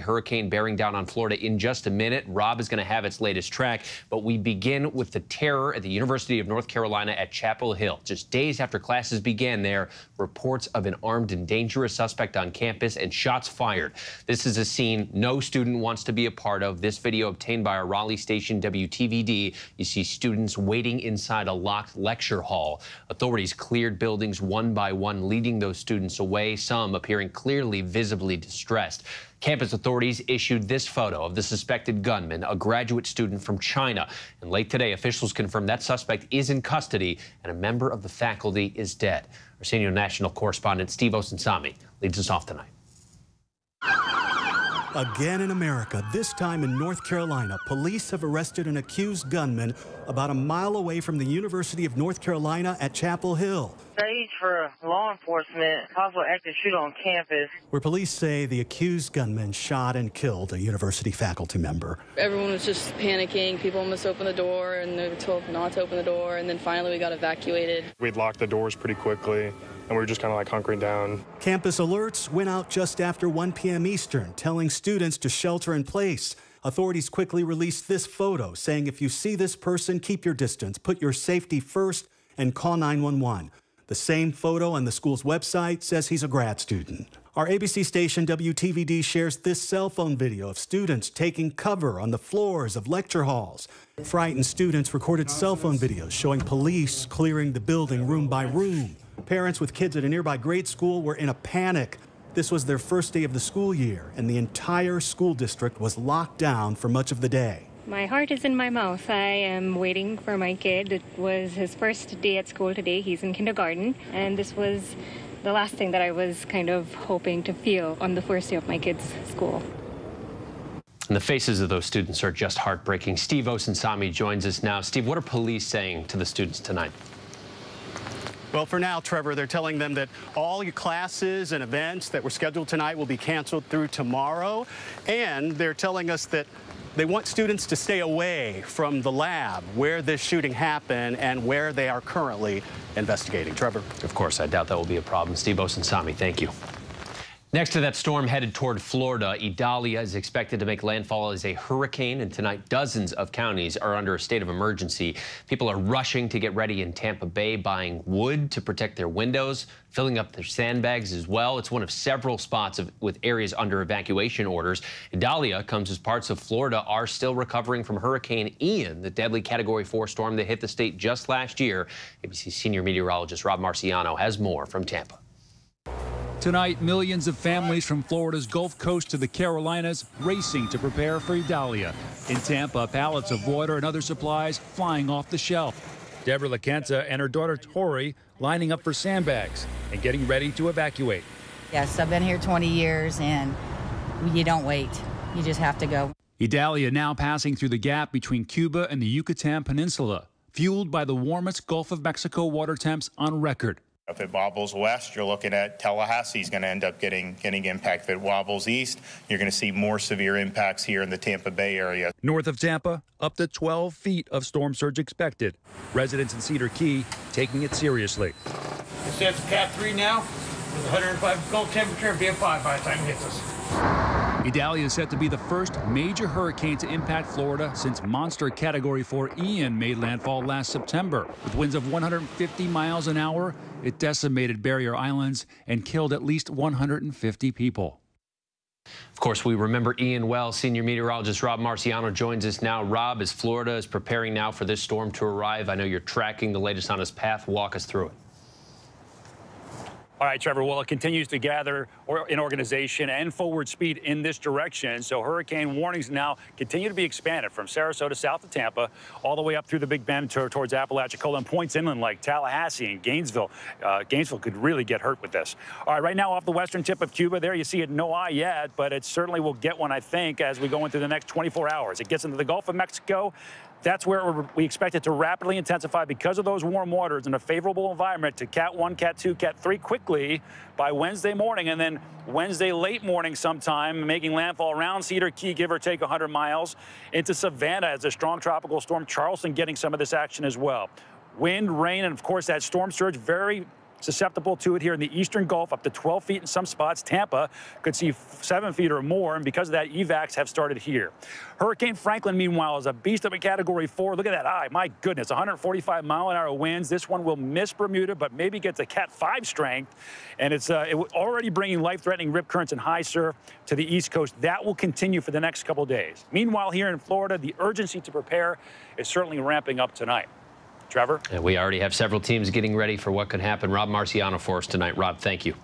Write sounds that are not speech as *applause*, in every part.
hurricane bearing down on Florida in just a minute. Rob is going to have its latest track, but we begin with the terror at the University of North Carolina at Chapel Hill. Just days after classes began there, reports of an armed and dangerous suspect on campus and shots fired. This is a scene no student wants to be a part of. This video obtained by our Raleigh station WTVD. You see students waiting inside a locked lecture hall. Authorities cleared buildings one by one, leading those students away, some appearing clearly visibly distressed. Campus authorities issued this photo of the suspected gunman, a graduate student from China. And late today, officials confirmed that suspect is in custody and a member of the faculty is dead. Our senior national correspondent Steve Osunsami leads us off tonight. Again in America, this time in North Carolina, police have arrested an accused gunman about a mile away from the University of North Carolina at Chapel Hill. Stage for law enforcement, possible active shooter on campus. Where police say the accused gunman shot and killed a university faculty member. Everyone was just panicking. People almost opened the door and they were told not to open the door. And then finally we got evacuated. We'd locked the doors pretty quickly and we were just kind of like hunkering down. Campus alerts went out just after 1 p.m. Eastern, telling students to shelter in place. Authorities quickly released this photo saying if you see this person, keep your distance, put your safety first, and call 911. The same photo on the school's website says he's a grad student. Our ABC station WTVD shares this cell phone video of students taking cover on the floors of lecture halls. Frightened students recorded cell phone videos showing police clearing the building room by room. Parents with kids at a nearby grade school were in a panic. This was their first day of the school year, and the entire school district was locked down for much of the day. My heart is in my mouth. I am waiting for my kid. It was his first day at school today. He's in kindergarten, and this was the last thing that I was kind of hoping to feel on the first day of my kid's school. And the faces of those students are just heartbreaking. Steve Osunsami joins us now. Steve, what are police saying to the students tonight? Well, for now, Trevor, they're telling them that all your classes and events that were scheduled tonight will be canceled through tomorrow. And they're telling us that they want students to stay away from the lab where this shooting happened and where they are currently investigating. Trevor. Of course, I doubt that will be a problem. Steve Osunsami, thank you. Next to that storm headed toward Florida, Idalia is expected to make landfall as a hurricane, and tonight dozens of counties are under a state of emergency. People are rushing to get ready in Tampa Bay, buying wood to protect their windows, filling up their sandbags as well. It's one of several spots of, with areas under evacuation orders. Idalia comes as parts of Florida are still recovering from Hurricane Ian, the deadly Category 4 storm that hit the state just last year. ABC senior meteorologist Rob Marciano has more from Tampa. Tonight, millions of families from Florida's Gulf Coast to the Carolinas racing to prepare for Idalia. In Tampa, pallets of water and other supplies flying off the shelf. Deborah LaCanta and her daughter Tori lining up for sandbags and getting ready to evacuate. Yes, I've been here 20 years and you don't wait. You just have to go. Idalia now passing through the gap between Cuba and the Yucatan Peninsula, fueled by the warmest Gulf of Mexico water temps on record. If it wobbles west, you're looking at Tallahassee's going to end up getting getting impact. If it wobbles east, you're going to see more severe impacts here in the Tampa Bay area. North of Tampa, up to 12 feet of storm surge expected. Residents in Cedar Key taking it seriously. It says Cat 3 now, with 105 cold temperature and be a 5 by the time it hits us. Idalia is set to be the first major hurricane to impact Florida since monster Category 4 Ian made landfall last September. With winds of 150 miles an hour, it decimated barrier islands and killed at least 150 people. Of course, we remember Ian well. Senior meteorologist Rob Marciano joins us now. Rob, as Florida is preparing now for this storm to arrive, I know you're tracking the latest on its path. Walk us through it. All right, Trevor. Well, it continues to gather in organization and forward speed in this direction. So hurricane warnings now continue to be expanded from Sarasota south to Tampa, all the way up through the Big Bend towards Apalachicola and points inland like Tallahassee and Gainesville. Uh, Gainesville could really get hurt with this. All right, right now off the western tip of Cuba, there you see it no eye yet, but it certainly will get one, I think, as we go into the next 24 hours. It gets into the Gulf of Mexico. That's where we expect it to rapidly intensify because of those warm waters and a favorable environment to Cat 1, Cat 2, Cat 3 quickly by Wednesday morning. And then Wednesday late morning sometime, making landfall around Cedar Key, give or take 100 miles, into Savannah as a strong tropical storm. Charleston getting some of this action as well. Wind, rain, and of course that storm surge very susceptible to it here in the eastern Gulf, up to 12 feet in some spots. Tampa could see seven feet or more, and because of that, evacs have started here. Hurricane Franklin, meanwhile, is a beast of a Category 4. Look at that eye. My goodness, 145 mile an hour winds. This one will miss Bermuda, but maybe gets a Cat 5 strength. And it's uh, it already bringing life-threatening rip currents and high surf to the East Coast. That will continue for the next couple days. Meanwhile, here in Florida, the urgency to prepare is certainly ramping up tonight. Trevor? And we already have several teams getting ready for what could happen. Rob Marciano for us tonight. Rob, thank you.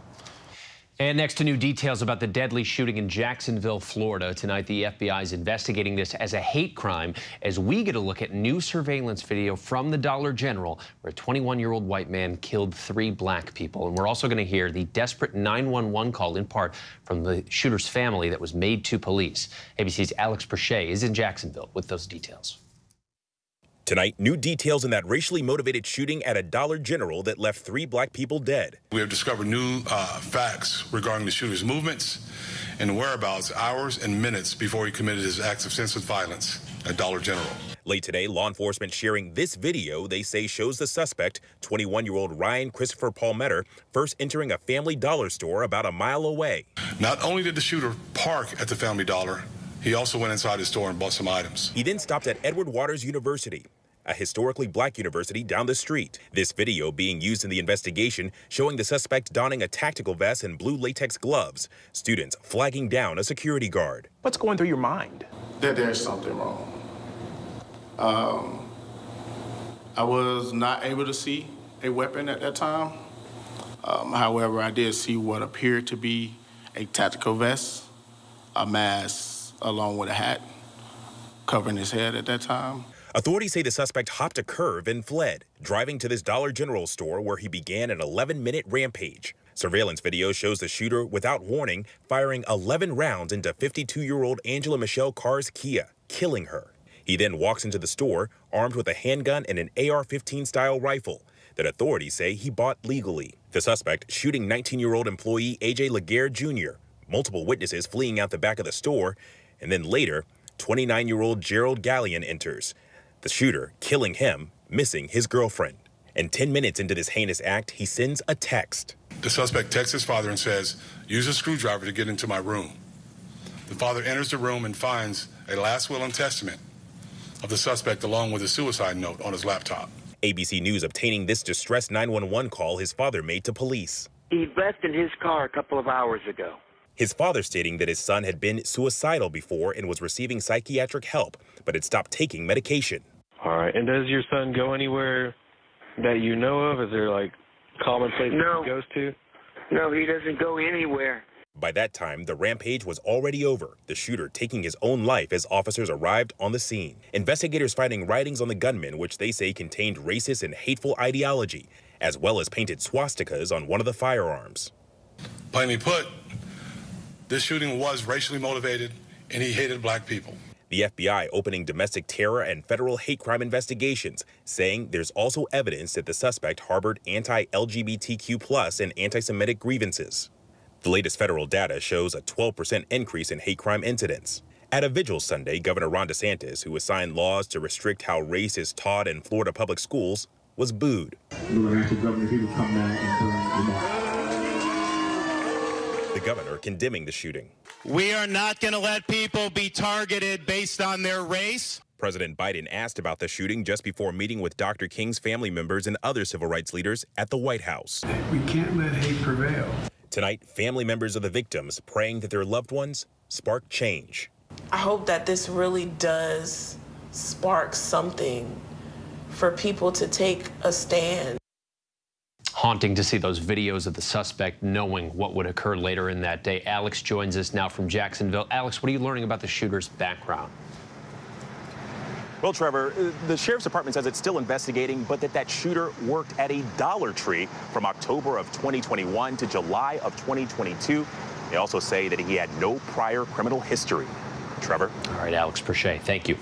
And next to new details about the deadly shooting in Jacksonville, Florida. Tonight, the FBI is investigating this as a hate crime as we get a look at new surveillance video from the Dollar General where a 21-year-old white man killed three black people. And we're also going to hear the desperate 911 call in part from the shooter's family that was made to police. ABC's Alex Perez is in Jacksonville with those details. Tonight, new details in that racially motivated shooting at a Dollar General that left three black people dead. We have discovered new uh, facts regarding the shooter's movements and whereabouts hours and minutes before he committed his acts of senseless violence at Dollar General. Late today, law enforcement sharing this video they say shows the suspect, 21 year old Ryan Christopher Palmeter, first entering a family dollar store about a mile away. Not only did the shooter park at the family dollar, he also went inside the store and bought some items. He then stopped at Edward Waters University, a historically black university down the street. This video being used in the investigation showing the suspect donning a tactical vest and blue latex gloves. Students flagging down a security guard. What's going through your mind? That there's something wrong. Um, I was not able to see a weapon at that time. Um, however, I did see what appeared to be a tactical vest, a mask, along with a hat covering his head at that time. Authorities say the suspect hopped a curve and fled, driving to this Dollar General store where he began an 11 minute rampage. Surveillance video shows the shooter, without warning, firing 11 rounds into 52 year old Angela Michelle Carr's Kia, killing her. He then walks into the store armed with a handgun and an AR 15 style rifle that authorities say he bought legally. The suspect shooting 19 year old employee AJ Laguerre Jr., multiple witnesses fleeing out the back of the store, and then later, 29 year old Jerrald Gallion enters, the shooter killing him, missing his girlfriend. And 10 minutes into this heinous act, he sends a text. The suspect texts his father and says, Use a screwdriver to get into my room. The father enters the room and finds a last will and testament of the suspect along with a suicide note on his laptop. ABC News obtaining this distress 911 call his father made to police. He left in his car a couple of hours ago. His father stating that his son had been suicidal before and was receiving psychiatric help, but had stopped taking medication. All right. And does your son go anywhere that you know of? Is there like common places no. he goes to? No, he doesn't go anywhere. By that time, the rampage was already over, the shooter taking his own life as officers arrived on the scene. Investigators finding writings on the gunman, which they say contained racist and hateful ideology, as well as painted swastikas on one of the firearms. Plainly put, this shooting was racially motivated and he hated black people. The FBI opening domestic terror and federal hate crime investigations, saying there's also evidence that the suspect harbored anti-LGBTQ plus and anti-Semitic grievances. The latest federal data shows a 12% increase in hate crime incidents. At a vigil Sunday, Governor Ron DeSantis, who signed laws to restrict how race is taught in Florida public schools, was booed. We were to Governor, he would come down and the governor condemning the shooting. We are not going to let people be targeted based on their race. President Biden asked about the shooting just before meeting with Dr. King's family members and other civil rights leaders at the White House. We can't let hate prevail. Tonight, family members of the victims praying that their loved ones spark change. I hope that this really does spark something for people to take a stand haunting to see those videos of the suspect knowing what would occur later in that day. Alex joins us now from Jacksonville. Alex, what are you learning about the shooter's background? Well, Trevor, uh, the sheriff's department says it's still investigating, but that that shooter worked at a Dollar Tree from October of 2021 to July of 2022. They also say that he had no prior criminal history. Trevor? All right, Alex Perez, thank you.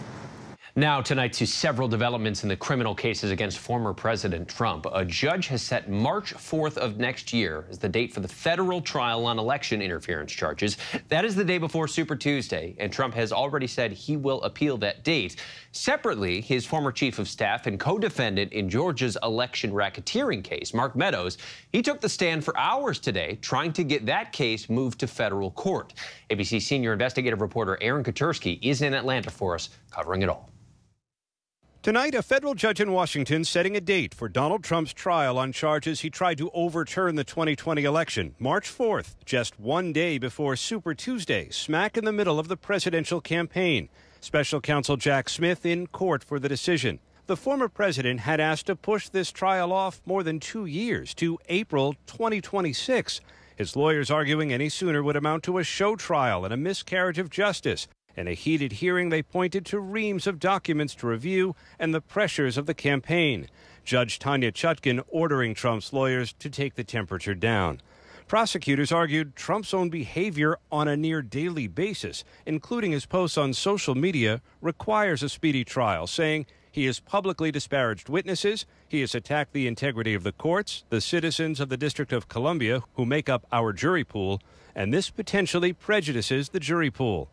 Now, tonight, to several developments in the criminal cases against former President Trump. A judge has set March 4th of next year as the date for the federal trial on election interference charges. That is the day before Super Tuesday, and Trump has already said he will appeal that date. Separately, his former chief of staff and co-defendant in Georgia's election racketeering case, Mark Meadows, he took the stand for hours today trying to get that case moved to federal court. ABC senior investigative reporter Aaron Katersky is in Atlanta for us, covering it all. Tonight, a federal judge in Washington setting a date for Donald Trump's trial on charges he tried to overturn the 2020 election, March 4th, just one day before Super Tuesday, smack in the middle of the presidential campaign. Special counsel Jack Smith in court for the decision. The former president had asked to push this trial off more than two years to April 2026. His lawyers arguing any sooner would amount to a show trial and a miscarriage of justice. In a heated hearing, they pointed to reams of documents to review and the pressures of the campaign. Judge Tanya Chutkan ordering Trump's lawyers to take the temperature down. Prosecutors argued Trump's own behavior on a near daily basis, including his posts on social media, requires a speedy trial, saying he has publicly disparaged witnesses, he has attacked the integrity of the courts, the citizens of the District of Columbia who make up our jury pool, and this potentially prejudices the jury pool.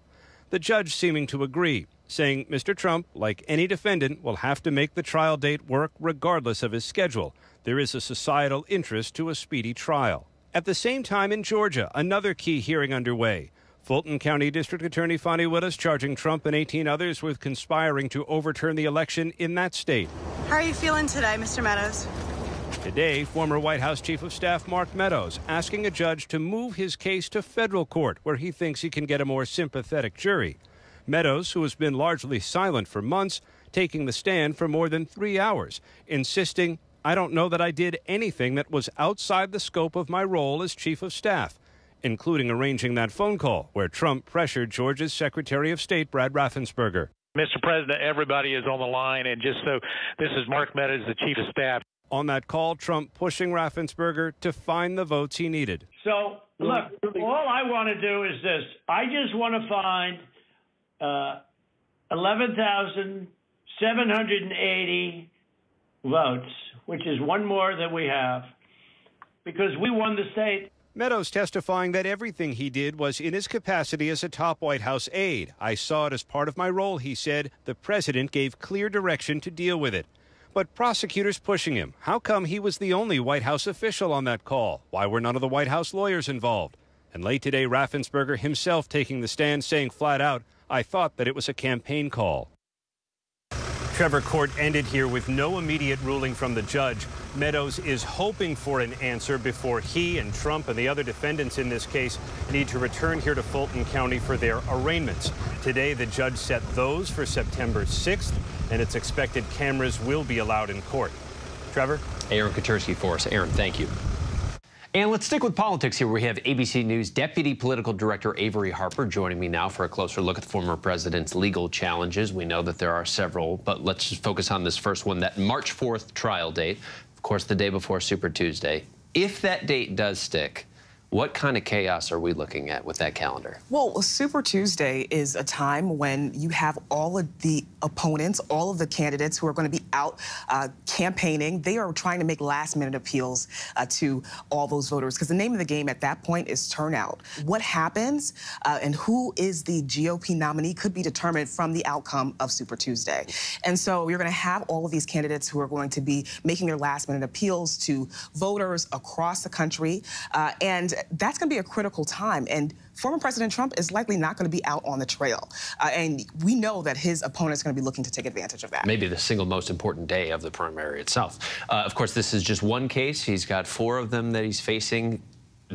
The judge seeming to agree, saying Mr. Trump, like any defendant, will have to make the trial date work regardless of his schedule. There is a societal interest to a speedy trial. At the same time, in Georgia, another key hearing underway. Fulton County District Attorney Fani Willis charging Trump and 18 others with conspiring to overturn the election in that state. How are you feeling today, Mr. Meadows? Today, former White House Chief of Staff Mark Meadows asking a judge to move his case to federal court where he thinks he can get a more sympathetic jury. Meadows, who has been largely silent for months, taking the stand for more than three hours, insisting, I don't know that I did anything that was outside the scope of my role as Chief of Staff, including arranging that phone call where Trump pressured Georgia's Secretary of State Brad Raffensperger. Mr. President, everybody is on the line, and just so this is Mark Meadows, the Chief of Staff. On that call, Trump pushing Raffensperger to find the votes he needed. So, look, all I want to do is this I just want to find uh, 11,780 votes, which is one more than we have, because we won the state. Meadows testifying that everything he did was in his capacity as a top White House aide. I saw it as part of my role, he said. The president gave clear direction to deal with it. But prosecutors pushing him. How come he was the only White House official on that call? Why were none of the White House lawyers involved? And late today, Raffensperger himself taking the stand saying flat out, I thought that it was a campaign call. Trevor Court ended here with no immediate ruling from the judge. Meadows is hoping for an answer before he and Trump and the other defendants in this case need to return here to Fulton County for their arraignments. Today, the judge set those for September 6th, and it's expected cameras will be allowed in court. Trevor? Aaron Katersky for us. Aaron, thank you. And let's stick with politics here. We have ABC News Deputy Political Director Averi Harper joining me now for a closer look at the former president's legal challenges. We know that there are several, but let's just focus on this first one, that March 4th trial date, of course, the day before Super Tuesday. If that date does stick, what kind of chaos are we looking at with that calendar? Well, Super Tuesday is a time when you have all of the opponents, all of the candidates who are going to be out uh, campaigning. They are trying to make last minute appeals uh, to all those voters because the name of the game at that point is turnout. What happens uh, and who is the GOP nominee could be determined from the outcome of Super Tuesday. And so you're going to have all of these candidates who are going to be making their last minute appeals to voters across the country. Uh, and that's going to be a critical time. And former President Trump is likely not going to be out on the trail. Uh, and we know that his opponent is going to be looking to take advantage of that. Maybe the single most important day of the primary itself. Uh, of course, this is just one case. He's got four of them that he's facing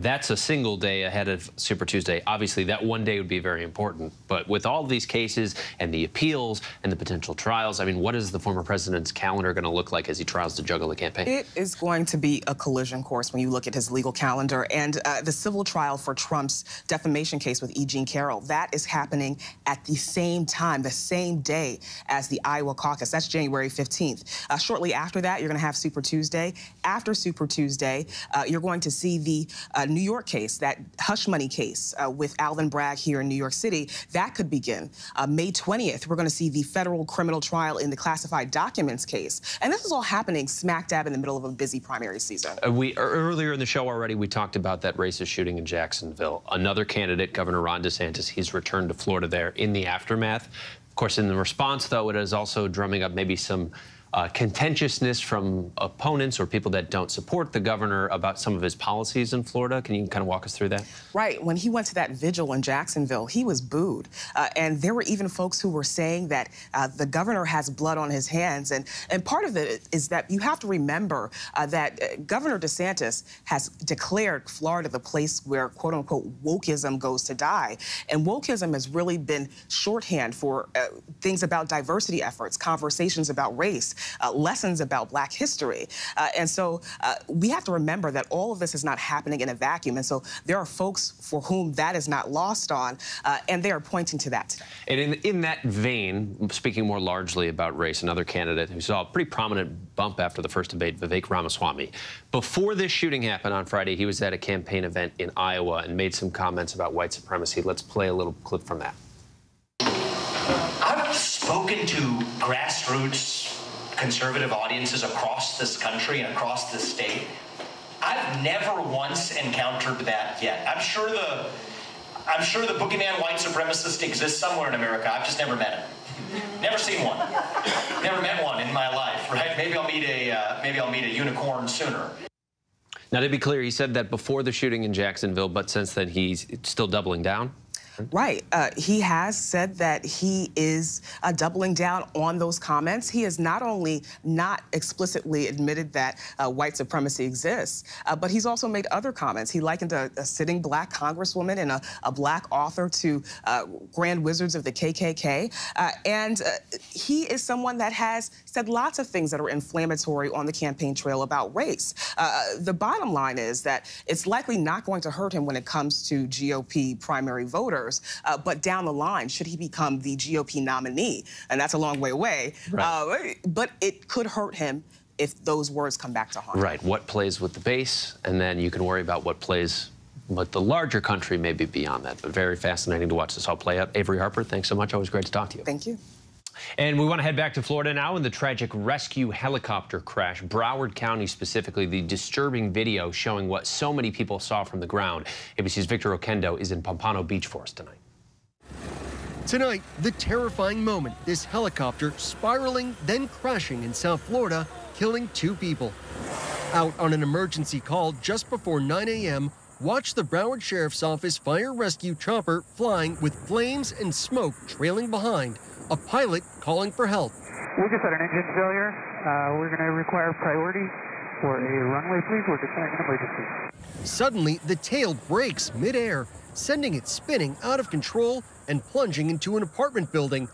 that's a single day ahead of Super Tuesday. Obviously, that one day would be very important. But with all these cases and the appeals and the potential trials, I mean, what is the former president's calendar going to look like as he tries to juggle the campaign? It is going to be a collision course when you look at his legal calendar. And uh, the civil trial for Trump's defamation case with E. Jean Carroll, that is happening at the same time, the same day as the Iowa caucus. That's January 15th. Uh, shortly after that, you're going to have Super Tuesday. After Super Tuesday, uh, you're going to see the uh, New York case, that hush money case uh, with Alvin Bragg here in New York City, that could begin. Uh, May 20th, we're going to see the federal criminal trial in the classified documents case. And this is all happening smack dab in the middle of a busy primary season. Uh, we earlier in the show already we talked about that racist shooting in Jacksonville. Another candidate, Governor Ron DeSantis, he's returned to Florida there in the aftermath. Of course, in the response, though, it is also drumming up maybe some uh, contentiousness from opponents or people that don't support the governor about some of his policies in Florida. Can you kind of walk us through that? Right. When he went to that vigil in Jacksonville, he was booed. Uh, and there were even folks who were saying that uh, the governor has blood on his hands. And, and part of it is that you have to remember uh, that uh, Governor DeSantis has declared Florida the place where, quote unquote, wokeism goes to die. And wokeism has really been shorthand for uh, things about diversity efforts, conversations about race uh, lessons about black history. Uh, and so uh, we have to remember that all of this is not happening in a vacuum. And so there are folks for whom that is not lost on, uh, and they are pointing to that today. And in, in that vein, speaking more largely about race, another candidate who saw a pretty prominent bump after the first debate, Vivek Ramaswamy. Before this shooting happened on Friday, he was at a campaign event in Iowa and made some comments about white supremacy. Let's play a little clip from that. I've spoken to grassroots conservative audiences across this country and across this state. I've never once encountered that yet. I'm sure the I'm sure the boogeyman white supremacist exists somewhere in America. I've just never met him. *laughs* Never seen one. Never met one in my life. Right? Maybe I'll meet a uh, maybe I'll meet a unicorn sooner. Now, to be clear, he said that before the shooting in Jacksonville, but since then he's still doubling down. Right. Uh, he has said that he is uh, doubling down on those comments. He has not only not explicitly admitted that uh, white supremacy exists, uh, but he's also made other comments. He likened a, a sitting black congresswoman and a, a black author to uh, grand wizards of the KKK. Uh, and he is someone that has said lots of things that are inflammatory on the campaign trail about race. the bottom line is that it's likely not going to hurt him when it comes to GOP primary voters years. Uh, but down the line, should he become the GOP nominee, and that's a long way away, right. uh, but it could hurt him if those words come back to haunt. Him right. What plays with the base, and then you can worry about what plays but the larger country may be beyond that. But very fascinating to watch this all play out. Averi Harper, thanks so much. Always great to talk to you. Thank you. And we want to head back to Florida now in the tragic rescue helicopter crash. Broward County specifically, the disturbing video showing what so many people saw from the ground. ABC's Victor Oquendo is in Pompano Beach for us tonight. Tonight, the terrifying moment this helicopter spiraling, then crashing in South Florida, killing two people. Out on an emergency call just before 9 a.m., watch the Broward Sheriff's Office fire rescue chopper flying with flames and smoke trailing behind a pilot calling for help. We just had an engine failure. Uh, we're going to require priority for a runway, please. We're declaring an emergency. Suddenly, the tail breaks midair, sending it spinning out of control and plunging into an apartment building,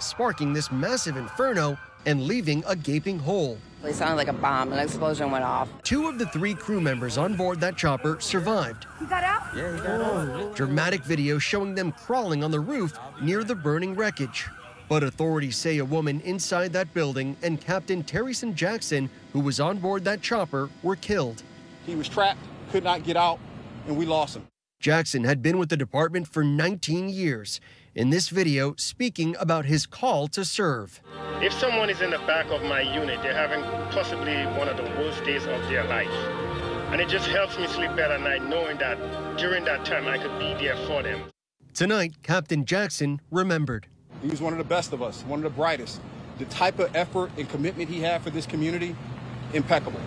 sparking this massive inferno and leaving a gaping hole. It sounded like a bomb. An explosion went off. Two of the three crew members on board that chopper survived. He got out? Yeah, he got out. Dramatic video showing them crawling on the roof near the burning wreckage. But authorities say a woman inside that building and Captain Terryson Jackson, who was on board that chopper, were killed. He was trapped, could not get out, and we lost him. Jackson had been with the department for 19 years in this video speaking about his call to serve. If someone is in the back of my unit, they're having possibly one of the worst days of their life. And it just helps me sleep better at night knowing that during that time I could be there for them. Tonight, Captain Jackson remembered. He was one of the best of us, one of the brightest. The type of effort and commitment he had for this community, impeccable.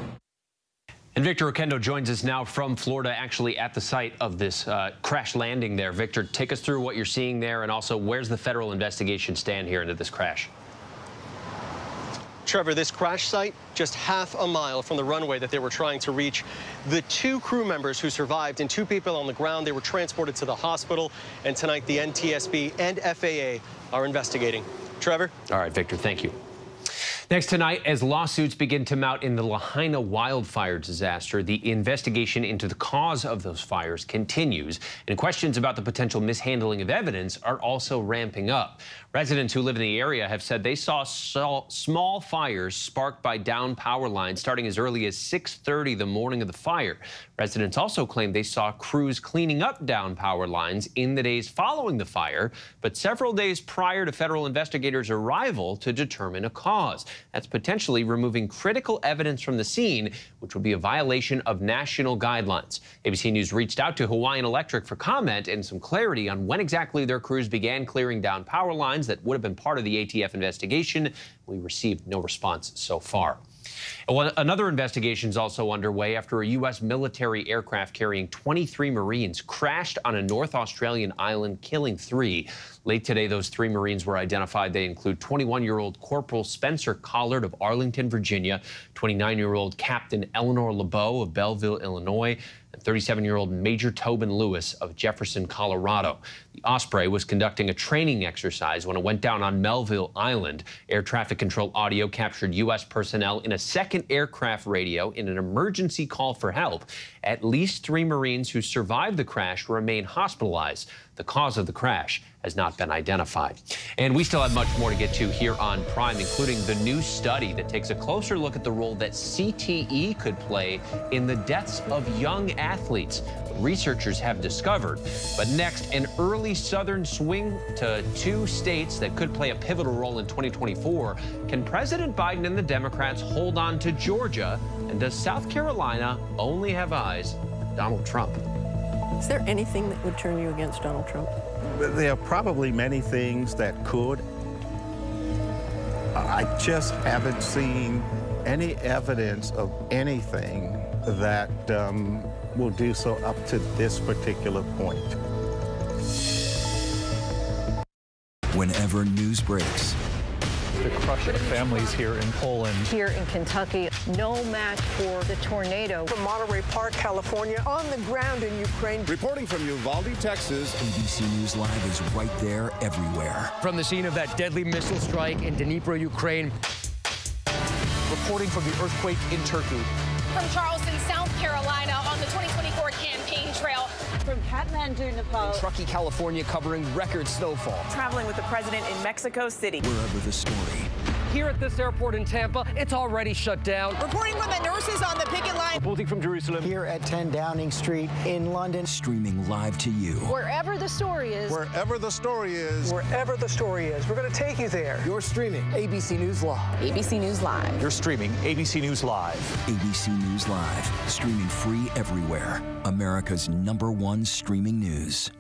And Victor Oquendo joins us now from Florida, actually at the site of this uh, crash landing there. Victor, take us through what you're seeing there and also where's the federal investigation stand here into this crash? Trevor, this crash site just half a mile from the runway that they were trying to reach. The two crew members who survived and two people on the ground, they were transported to the hospital. And tonight, the NTSB and FAA are investigating. Trevor? All right, Victor, thank you. Next tonight, as lawsuits begin to mount in the Lahaina wildfire disaster, the investigation into the cause of those fires continues, and questions about the potential mishandling of evidence are also ramping up. Residents who live in the area have said they saw small fires sparked by down power lines starting as early as 6.30 the morning of the fire. Residents also claim they saw crews cleaning up down power lines in the days following the fire, but several days prior to federal investigators' arrival to determine a cause. That's potentially removing critical evidence from the scene, which would be a violation of national guidelines. ABC News reached out to Hawaiian Electric for comment and some clarity on when exactly their crews began clearing down power lines that would have been part of the ATF investigation. We received no response so far. Another investigation is also underway after a U.S. military aircraft carrying 23 Marines crashed on a North Australian island, killing three. Late today, those three Marines were identified. They include 21-year-old Corporal Spencer Collart of Arlington, Virginia, 29-year-old Captain Eleanor LeBeau of Belleville, Illinois, 37-year-old Major Tobin Lewis of Jefferson, Colorado. The Osprey was conducting a training exercise when it went down on Melville Island. Air traffic control audio captured U.S. personnel in a second aircraft radio in an emergency call for help. At least three Marines who survived the crash remain hospitalized. The cause of the crash has not been identified. And we still have much more to get to here on Prime, including the new study that takes a closer look at the role that CTE could play in the deaths of young athletes. Researchers have discovered. But next, an early southern swing to two states that could play a pivotal role in 2024. Can President Biden and the Democrats hold on to Georgia? And does South Carolina only have eyes Donald Trump? Is there anything that would turn you against Donald Trump? There are probably many things that could. I just haven't seen any evidence of anything that um, will do so up to this particular point. Whenever news breaks, the crushing families here in Poland. Here in Kentucky, no match for the tornado. From Monterey Park, California, on the ground in Ukraine. Reporting from Uvalde, Texas. ABC News Live is right there everywhere. From the scene of that deadly missile strike in Dnipro, Ukraine. Reporting from the earthquake in Turkey. From Charleston, South Carolina from Kathmandu, Nepal. In Truckee, California, covering record snowfall. Traveling with the president in Mexico City. Wherever the story. Here at this airport in Tampa, it's already shut down. Reporting from the nurses on the picket line. Reporting from Jerusalem. Here at 10 Downing Street in London. Streaming live to you. Wherever the story is. Wherever the story is. Wherever the story is. We're going to take you there. You're streaming ABC News Live. ABC News Live. You're streaming ABC News Live. ABC News Live. Streaming free everywhere. America's number one streaming news.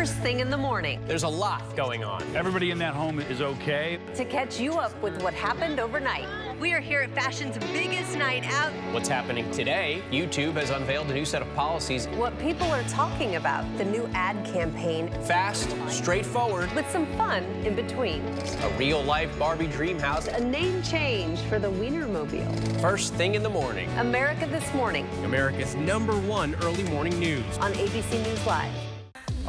First thing in the morning. There's a lot going on. Everybody in that home is okay. To catch you up with what happened overnight. We are here at fashion's biggest night out. What's happening today? YouTube has unveiled a new set of policies. What people are talking about, the new ad campaign. Fast, straightforward. With some fun in between. A real life Barbie dream house. A name change for the Wienermobile. First thing in the morning. America This Morning. America's number one early morning news. On ABC News Live.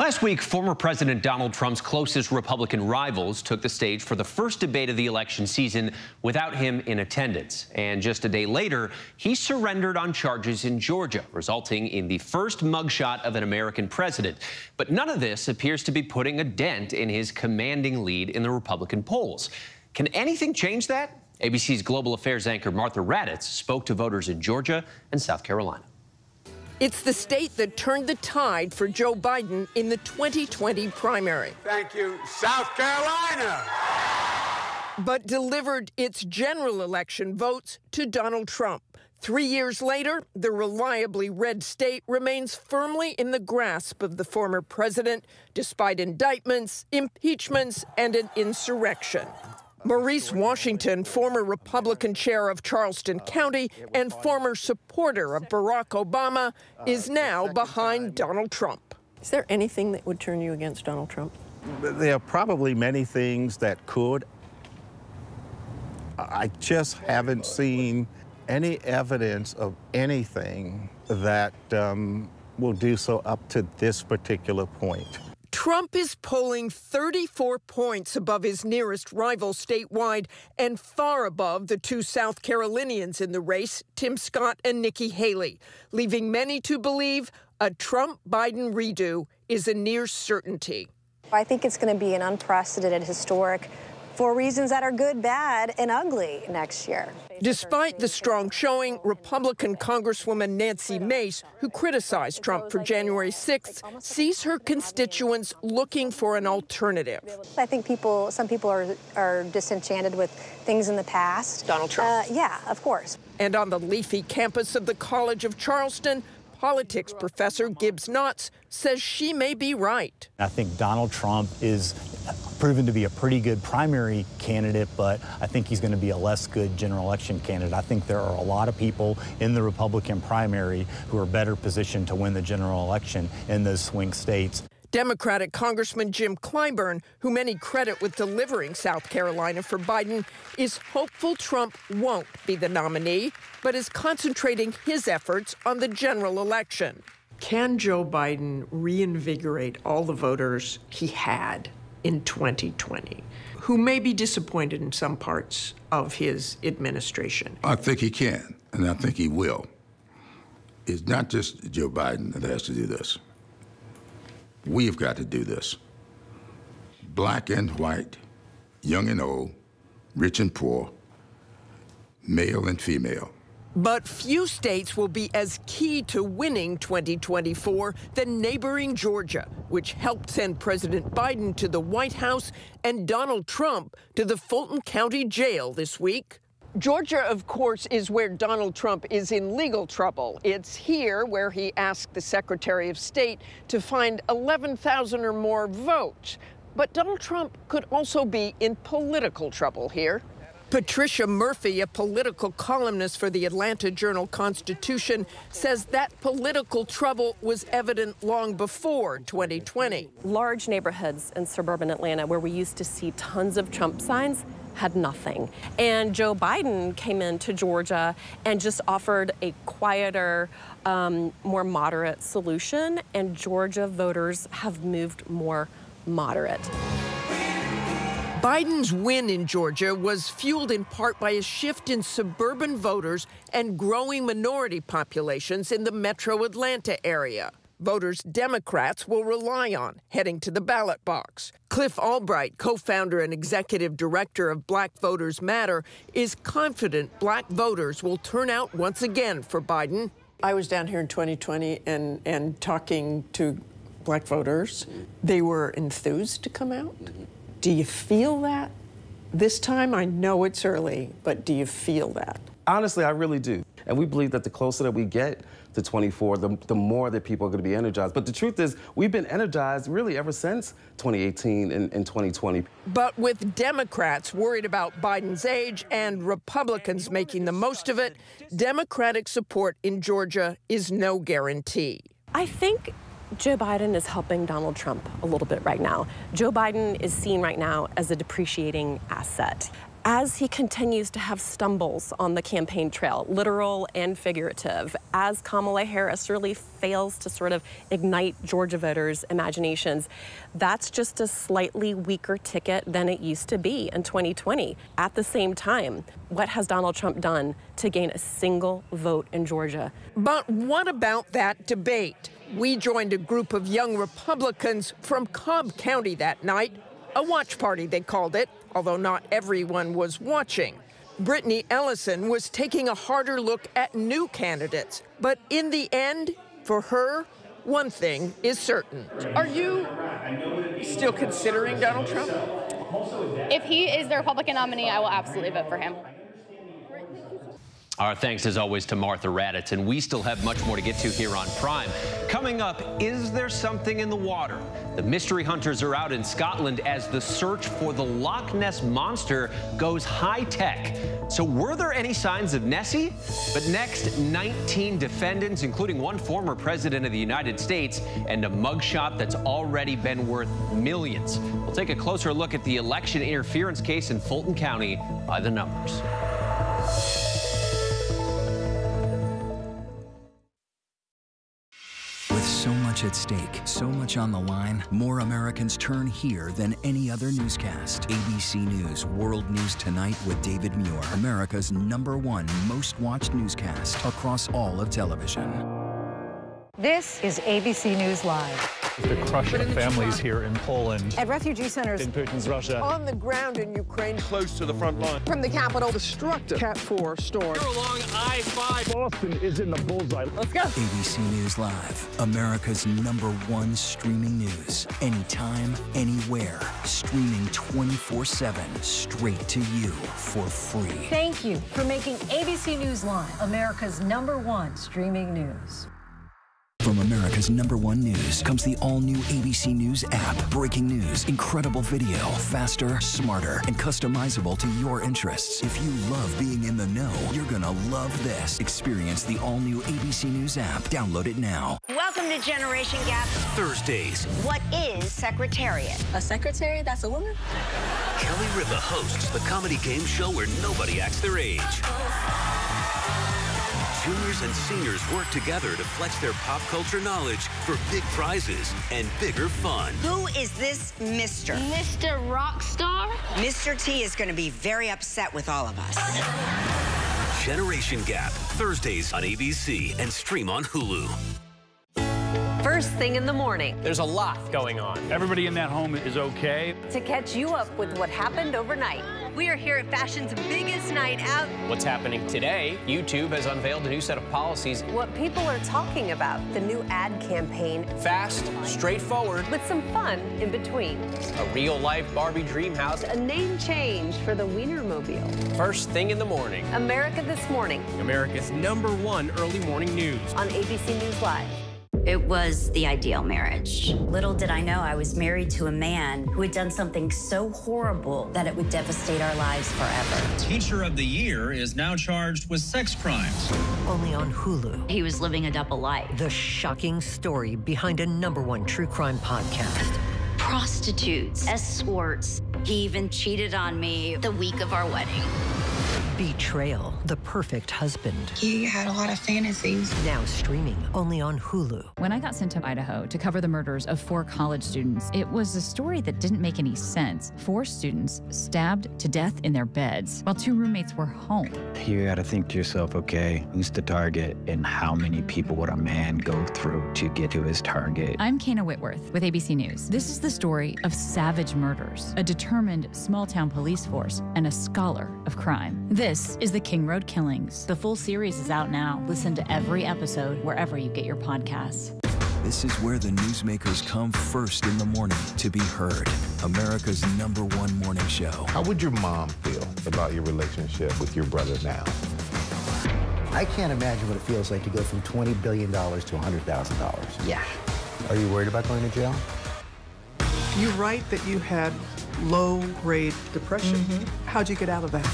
Last week, former President Donald Trump's closest Republican rivals took the stage for the first debate of the election season without him in attendance. And just a day later, he surrendered on charges in Georgia, resulting in the first mugshot of an American president. But none of this appears to be putting a dent in his commanding lead in the Republican polls. Can anything change that? ABC's global affairs anchor Martha Raddatz spoke to voters in Georgia and South Carolina. It's the state that turned the tide for Joe Biden in the 2020 primary. Thank you, South Carolina. But delivered its general election votes to Donald Trump. Three years later, the reliably red state remains firmly in the grasp of the former president, despite indictments, impeachments, and an insurrection. Maurice Washington, former Republican chair of Charleston County and former supporter of Barack Obama, is now behind Donald Trump. Is there anything that would turn you against Donald Trump? There are probably many things that could. I just haven't seen any evidence of anything that um, will do so up to this particular point. Trump is polling 34 points above his nearest rival statewide and far above the two South Carolinians in the race, Tim Scott and Nikki Haley, leaving many to believe a Trump Biden redo is a near certainty. I think it's going to be an unprecedented, historic for reasons that are good, bad, and ugly next year. Despite the strong showing, Republican Congresswoman Nancy Mace, who criticized Trump for January 6th, sees her constituents looking for an alternative. I think people, some people are, are disenchanted with things in the past. Donald Trump. Uh, yeah, of course. And on the leafy campus of the College of Charleston, politics professor Gibbs Knotts says she may be right. I think Donald Trump is proven to be a pretty good primary candidate, but I think he's going to be a less good general election candidate. I think there are a lot of people in the Republican primary who are better positioned to win the general election in those swing states. Democratic Congressman Jim Clyburn, who many credit with delivering South Carolina for Biden, is hopeful Trump won't be the nominee, but is concentrating his efforts on the general election. Can Joe Biden reinvigorate all the voters he had in 2020, who may be disappointed in some parts of his administration? I think he can, and I think he will. It's not just Joe Biden that has to do this. We've got to do this. Black and white, young and old, rich and poor, male and female. But few states will be as key to winning 2024 than neighboring Georgia, which helped send President Biden to the White House and Donald Trump to the Fulton County Jail this week. Georgia, of course, is where Donald Trump is in legal trouble. It's here where he asked the Secretary of State to find 11,000 or more votes. But Donald Trump could also be in political trouble here. Patricia Murphy, a political columnist for the Atlanta Journal Constitution, says that political trouble was evident long before 2020. Large neighborhoods in suburban Atlanta where we used to see tons of Trump signs had nothing. And Joe Biden came into Georgia and just offered a quieter, um, more moderate solution, and Georgia voters have moved more moderate. Biden's win in Georgia was fueled in part by a shift in suburban voters and growing minority populations in the metro Atlanta area. Voters Democrats will rely on heading to the ballot box. Cliff Albright, co founder and executive director of Black Voters Matter, is confident black voters will turn out once again for Biden. I was down here in 2020 and, and talking to black voters. They were enthused to come out. Do you feel that this time? I know it's early, but do you feel that? Honestly, I really do. And we believe that the closer that we get to 24, the, the more that people are going to be energized. But the truth is, we've been energized really ever since 2018 and, and 2020. But with Democrats worried about Biden's age and Republicans making the most of it, Democratic support in Georgia is no guarantee. I think Joe Biden is helping Donald Trump a little bit right now. Joe Biden is seen right now as a depreciating asset. As he continues to have stumbles on the campaign trail, literal and figurative, as Kamala Harris really fails to sort of ignite Georgia voters' imaginations, that's just a slightly weaker ticket than it used to be in 2020. At the same time, what has Donald Trump done to gain a single vote in Georgia? But what about that debate? We joined a group of young Republicans from Cobb County that night, a watch party, they called it, although not everyone was watching. Brittany Ellison was taking a harder look at new candidates. But in the end, for her, one thing is certain. Are you still considering Donald Trump? If he is the Republican nominee, I will absolutely vote for him. Our thanks, as always, to Martha Raddatz. And we still have much more to get to here on Prime. Coming up, is there something in the water? The mystery hunters are out in Scotland as the search for the Loch Ness Monster goes high tech. So, were there any signs of Nessie? But next, 19 defendants, including one former president of the United States, and a mugshot that's already been worth millions. We'll take a closer look at the election interference case in Fulton County by the numbers. Much at stake, so much on the line, more Americans turn here than any other newscast. ABC News World News Tonight with David Muir, America's number one most watched newscast across all of television. This is ABC News Live. The crush of families here in Poland. At refugee centers. In Putin's Russia. On the ground in Ukraine. Close to the front line. From the capital. Destructive. Cat 4 storm. You're along I-5. Boston is in the bullseye. Let's go. ABC News Live, America's number one streaming news. Anytime, anywhere. Streaming 24-7, straight to you for free. Thank you for making ABC News Live America's number one streaming news. From America's number one news comes the all-new ABC News app. Breaking news, incredible video, faster, smarter, and customizable to your interests. If you love being in the know, you're gonna love this. Experience the all-new ABC News app. Download it now. Welcome to Generation Gap. Thursdays. What is Secretariat? A secretary? That's a woman? Kelly Ripa hosts the comedy game show where nobody acts their age. Juniors and seniors work together to flex their pop culture knowledge for big prizes and bigger fun. Who is this Mr.? Mr. Rockstar? Mr. T is going to be very upset with all of us. Generation Gap, Thursdays on ABC and stream on Hulu. First thing in the morning. There's a lot going on. Everybody in that home is okay. To catch you up with what happened overnight. We are here at fashion's biggest night out. What's happening today? YouTube has unveiled a new set of policies. What people are talking about. The new ad campaign. Fast, straightforward. With some fun in between. A real-life Barbie dream house. A name change for the Wienermobile. First thing in the morning. America This Morning. America's number one early morning news. On ABC News Live. It was the ideal marriage. Little did I know I was married to a man who had done something so horrible that it would devastate our lives forever. Teacher of the Year is now charged with sex crimes. Only on Hulu. He was living a double life. The shocking story behind a number one true crime podcast. Prostitutes, escorts. He even cheated on me the week of our wedding. Betrayal, the perfect husband. He had a lot of fantasies. Now streaming only on Hulu. When I got sent to Idaho to cover the murders of four college students, it was a story that didn't make any sense. Four students stabbed to death in their beds while two roommates were home. You got to think to yourself, okay, who's the target and how many people would a man go through to get to his target? I'm Kayna Whitworth with ABC News. This is the story of savage murders, a determined small town police force, and a scholar of crime. This is the King Road Killings. The full series is out now. Listen to every episode wherever you get your podcasts. This is where the newsmakers come first in the morning to be heard. America's number one morning show. How would your mom feel about your relationship with your brother now? I can't imagine what it feels like to go from $20 billion to $100,000. Yeah. Are you worried about going to jail? You write that you had low-grade depression. Mm-hmm. How'd you get out of that?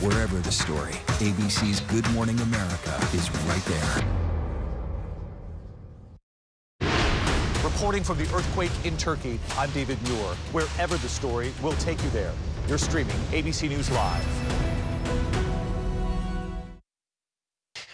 Wherever the story, ABC's Good Morning America is right there. Reporting from the earthquake in Turkey, I'm David Muir. Wherever the story, we'll take you there. You're streaming ABC News Live.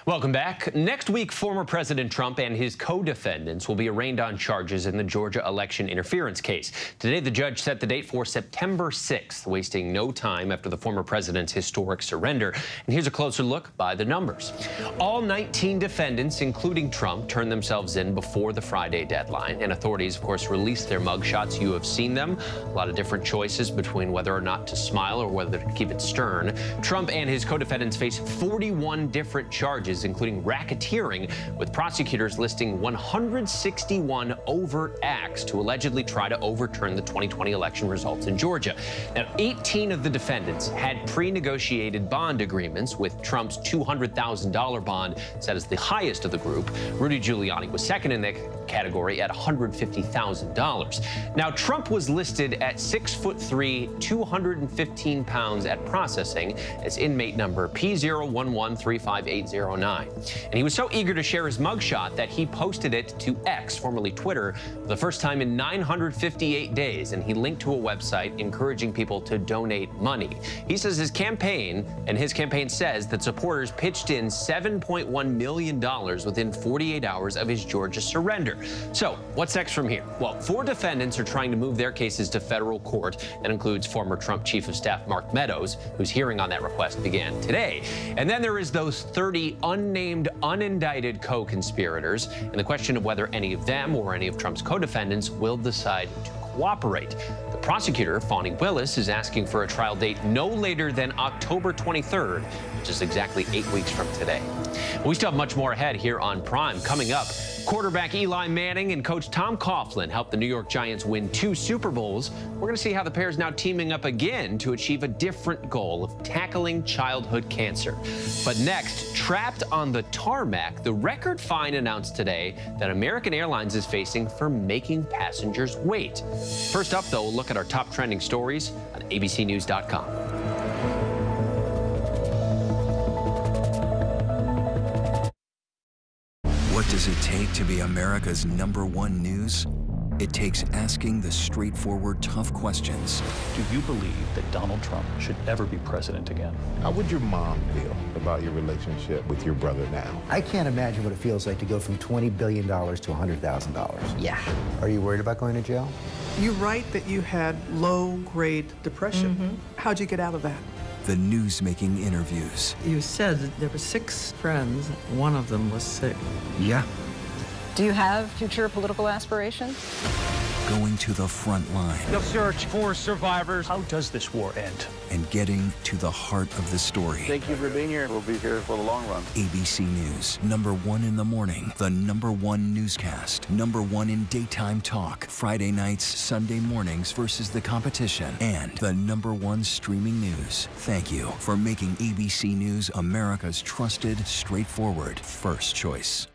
Welcome back. Next week, former President Trump and his co-defendants will be arraigned on charges in the Georgia election interference case. Today, the judge set the date for September 6th, wasting no time after the former president's historic surrender. And here's a closer look by the numbers. All 19 defendants, including Trump, turned themselves in before the Friday deadline. And authorities, of course, released their mugshots. You have seen them. A lot of different choices between whether or not to smile or whether to keep it stern. Trump and his co-defendants face 41 different charges charges, including racketeering, with prosecutors listing 161 overt acts to allegedly try to overturn the 2020 election results in Georgia. Now, 18 of the defendants had pre-negotiated bond agreements with Trump's $200,000 bond set as the highest of the group. Rudy Giuliani was second in that category at $150,000. Now, Trump was listed at six foot three, 215 pounds at processing as inmate number P01135809. And he was so eager to share his mugshot that he posted it to X, formerly Twitter, for the first time in 958 days. And he linked to a website encouraging people to donate money. He says his campaign, and his campaign says that supporters pitched in $7.1 million within 48 hours of his Georgia surrender. So, what's next from here? Well, four defendants are trying to move their cases to federal court. That includes former Trump Chief of Staff Mark Meadows, whose hearing on that request began today. And then there is those 30 unnamed, unindicted co conspirators, and the question of whether any of them or any of Trump's co defendants will decide to cooperate. The prosecutor, Fani Willis, is asking for a trial date no later than October 23rd, which is exactly eight weeks from today. We still have much more ahead here on Prime. Coming up, quarterback Eli Manning and coach Tom Coughlin helped the New York Giants win two Super Bowls. We're going to see how the pair is now teaming up again to achieve a different goal of tackling childhood cancer. But next, trapped on the tarmac, the record fine announced today that American Airlines is facing for making passengers wait. First up, though, we'll look at our top trending stories on abcnews.com. What does it take to be America's number one news? It takes asking the straightforward, tough questions. Do you believe that Donald Trump should ever be president again? How would your mom feel about your relationship with your brother now? I can't imagine what it feels like to go from $20 billion to $100,000. Yeah. Are you worried about going to jail? You write that you had low-grade depression. Mm-hmm. How'd you get out of that? The news-making interviews. You said that there were six friends. One of them was sick. Yeah. Do you have future political aspirations? Going to the front line The search for survivors. How does this war end? and getting to the heart of the story. Thank you for being here. We'll be here for the long run. ABC News, number one in the morning, the number one newscast, number one in daytime talk, Friday nights, Sunday mornings versus the competition, and the number one streaming news. Thank you for making ABC News America's trusted, straightforward first choice.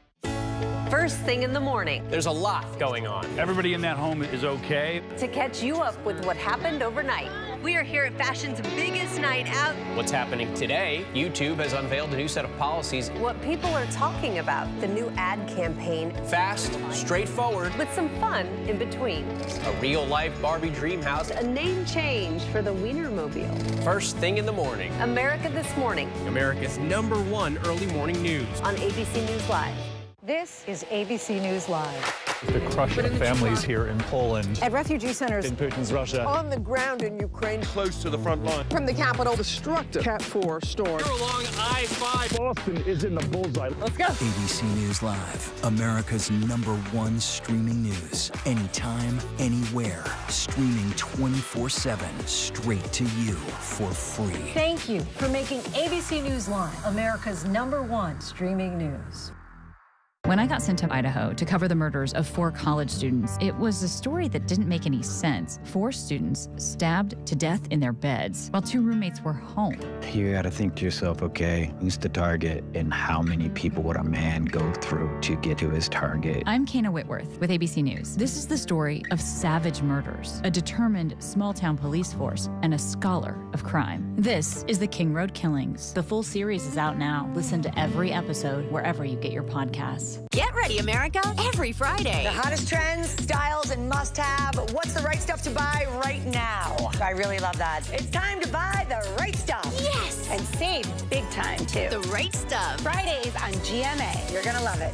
First thing in the morning There's a lot going on. Everybody in that home is okay. to catch you up with what happened overnight. We are here at fashion's biggest night out. What's happening today? YouTube has unveiled a new set of policies. What people are talking about, the new ad campaign Fast, straightforward, with some fun in between. a real life Barbie dream house. A name change for the Wienermobile. First thing in the morning. America This Morning America's number one early morning news. on ABC News Live. This is ABC News Live. The crush of families here in Poland. At refugee centers In Putin's Russia. On the ground in Ukraine. Close to the front line. From the capital. Destructive Cat 4 storm. along I-5. Boston is in the bullseye. Let's go. ABC News Live, America's number one streaming news. Anytime, anywhere. Streaming 24 7 straight to you for free. Thank you for making ABC News Live America's number one streaming news. When I got sent to Idaho to cover the murders of four college students, it was a story that didn't make any sense. Four students stabbed to death in their beds while two roommates were home. You gotta think to yourself, okay, who's the target and how many people would a man go through to get to his target? I'm Kayna Whitworth with ABC News. This is the story of savage murders, a determined small town police force, and a scholar of crime. This is the King Road Killings. The full series is out now. Listen to every episode wherever you get your podcasts. Get ready, America, every Friday. The hottest trends, styles, and must have. What's the right stuff to buy right now? I really love that. It's time to buy the right stuff. Yes. And save big time, too. The right stuff. Fridays on GMA. You're going to love it.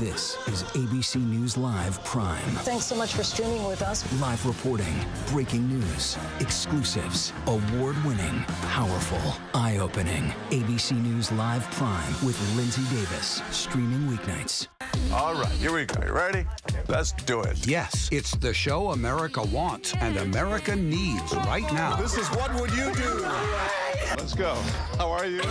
This is ABC News Live Prime. Thanks so much for streaming with us. Live reporting, breaking news, exclusives, award winning, powerful, eye opening. ABC News Live Prime with Linsey Davis, streaming weeknights. All right, here we go. You ready? Let's do it. Yes, it's the show America wants and America needs right now. This is What Would You Do? Let's go. How are you?